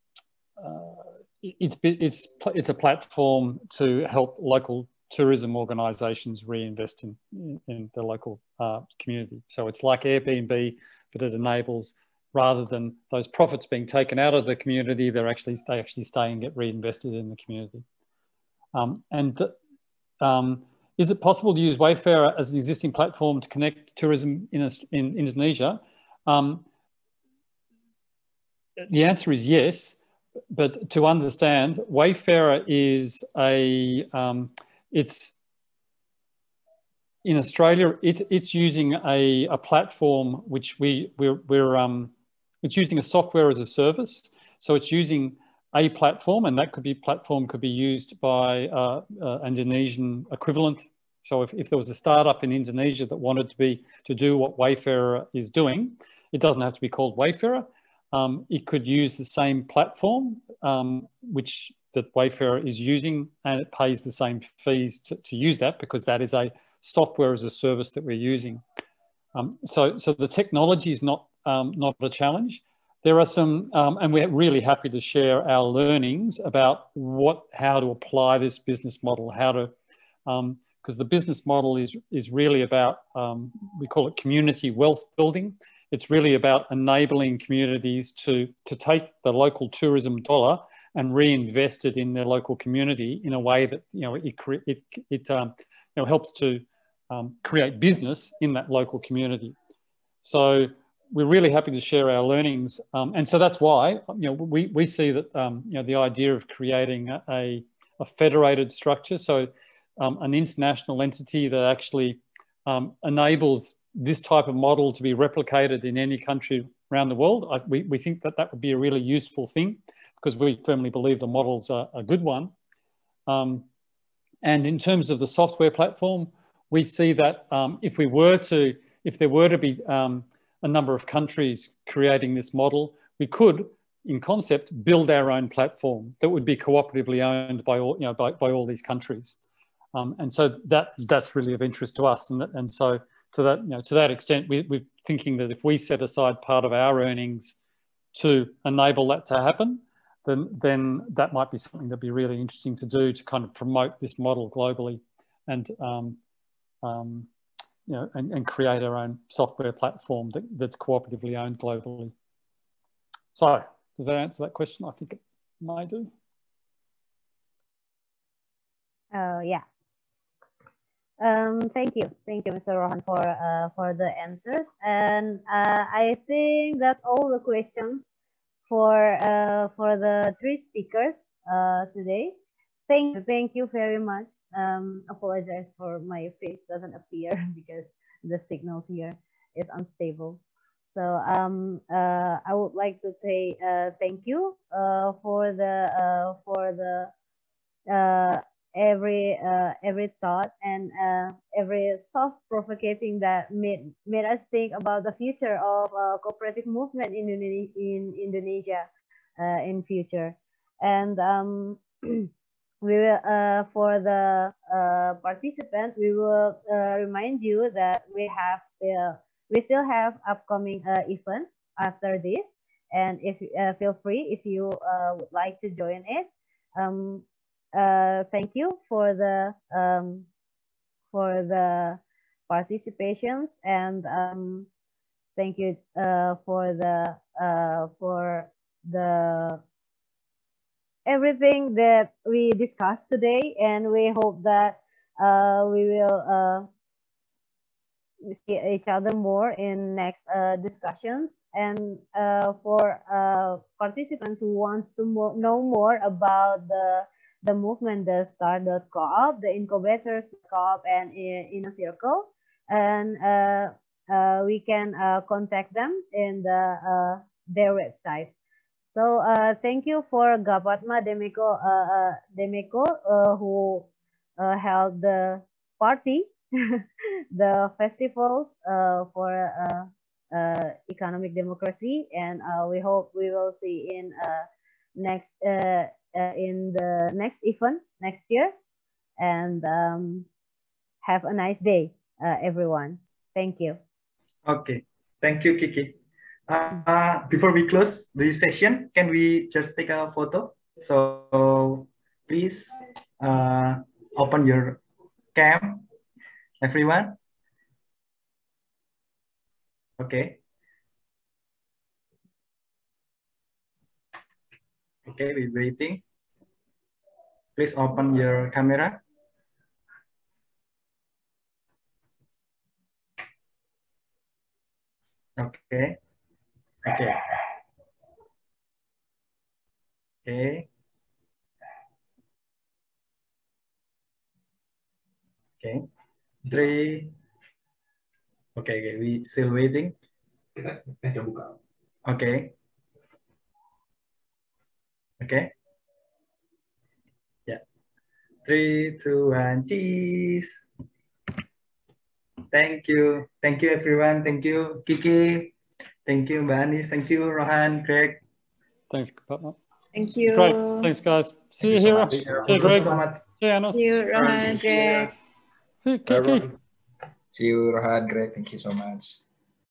uh, it's it's it's a platform to help local tourism organisations reinvest in, in, in the local uh, community. So it's like Airbnb, but it enables rather than those profits being taken out of the community, they're actually they actually stay and get reinvested in the community. Um, and um, is it possible to use Wayfarer as an existing platform to connect tourism in, in Indonesia? Um, the answer is yes, but to understand, Wayfarer is a um, it's in Australia. It, it's using a, a platform which we we're, we're um, it's using a software as a service. So it's using a platform and that could be platform could be used by uh, uh, Indonesian equivalent. So if, if there was a startup in Indonesia that wanted to be to do what Wayfarer is doing, it doesn't have to be called Wayfarer. Um, it could use the same platform, um, which that Wayfarer is using, and it pays the same fees to, to use that because that is a software as a service that we're using. Um, so, so the technology is not um, not a challenge. There are some, um, and we're really happy to share our learnings about what, how to apply this business model, how to, because um, the business model is is really about, um, we call it community wealth building. It's really about enabling communities to to take the local tourism dollar and reinvest it in their local community in a way that you know it it it um, you know helps to um, create business in that local community. So we're really happy to share our learnings. Um, and so that's why, you know, we, we see that, um, you know, the idea of creating a, a federated structure, so um, an international entity that actually um, enables this type of model to be replicated in any country around the world, I, we, we think that that would be a really useful thing because we firmly believe the model's a, a good one. Um, and in terms of the software platform, we see that um, if we were to, if there were to be a number of countries creating this model, we could, in concept, build our own platform that would be cooperatively owned by all, you know, by, by all these countries. Um, and so that that's really of interest to us. And, and so to that, you know, to that extent, we, we're thinking that if we set aside part of our earnings to enable that to happen, then, then that might be something that'd be really interesting to do to kind of promote this model globally. And um, um, you know, and, and create our own software platform that, that's cooperatively owned globally. So does that answer that question? I think it may do. Oh, yeah. Um, thank you. Thank you, Mr. Rohan, for, uh, for the answers. And uh, I think that's all the questions for, uh, for the three speakers uh, today. Thank you, thank you very much. Um, apologize for my face doesn't appear [laughs] because the signals here is unstable. So um, uh, I would like to say uh, thank you uh, for the uh, for the uh, every uh, every thought and every soft provocating that made made us think about the future of cooperative movement in in Indonesia in future and um, [clears throat] we will uh, for the uh, participant we will uh, remind you that we have still we still have upcoming uh, event after this. And if uh, feel free if you uh, would like to join it. Um, uh thank you for the um, for the participations. And um, thank you uh for the uh for the everything that we discussed today, and we hope that uh, we will uh, see each other more in next uh, discussions. And uh, for uh, participants who wants to mo know more about the the movement, the start.coop, the incubators, coop, and InnoCircle, and uh, we can contact them in the their website. So uh, thank you for Gapatma Demeko, uh, uh, Demeko who held the party [laughs] the festivals uh, for uh, uh, economic democracy, and we hope we will see in next in the next event next year. And um, have a nice day, everyone. Thank you. Okay, thank you, Kiki. Uh, before we close the session, can we just take a photo? So please uh, open your cam everyone? Okay. Okay, we're waiting. Please open your camera. Okay. Okay. Okay. Okay three. Okay, okay, we still waiting. Okay. Okay. Yeah. Three, two, one, cheese. Thank you. Thank you, everyone. Thank you, Kiki. Thank you, Mbak Thank you, Rohan, Greg. Thanks, Thank you. Great. Thanks, guys. See Thank you, here. See you, Greg. So much. See you, Anis. See you, Rohan, Greg. See you, Kiki. See you, Rohan. Great. Thank you so much.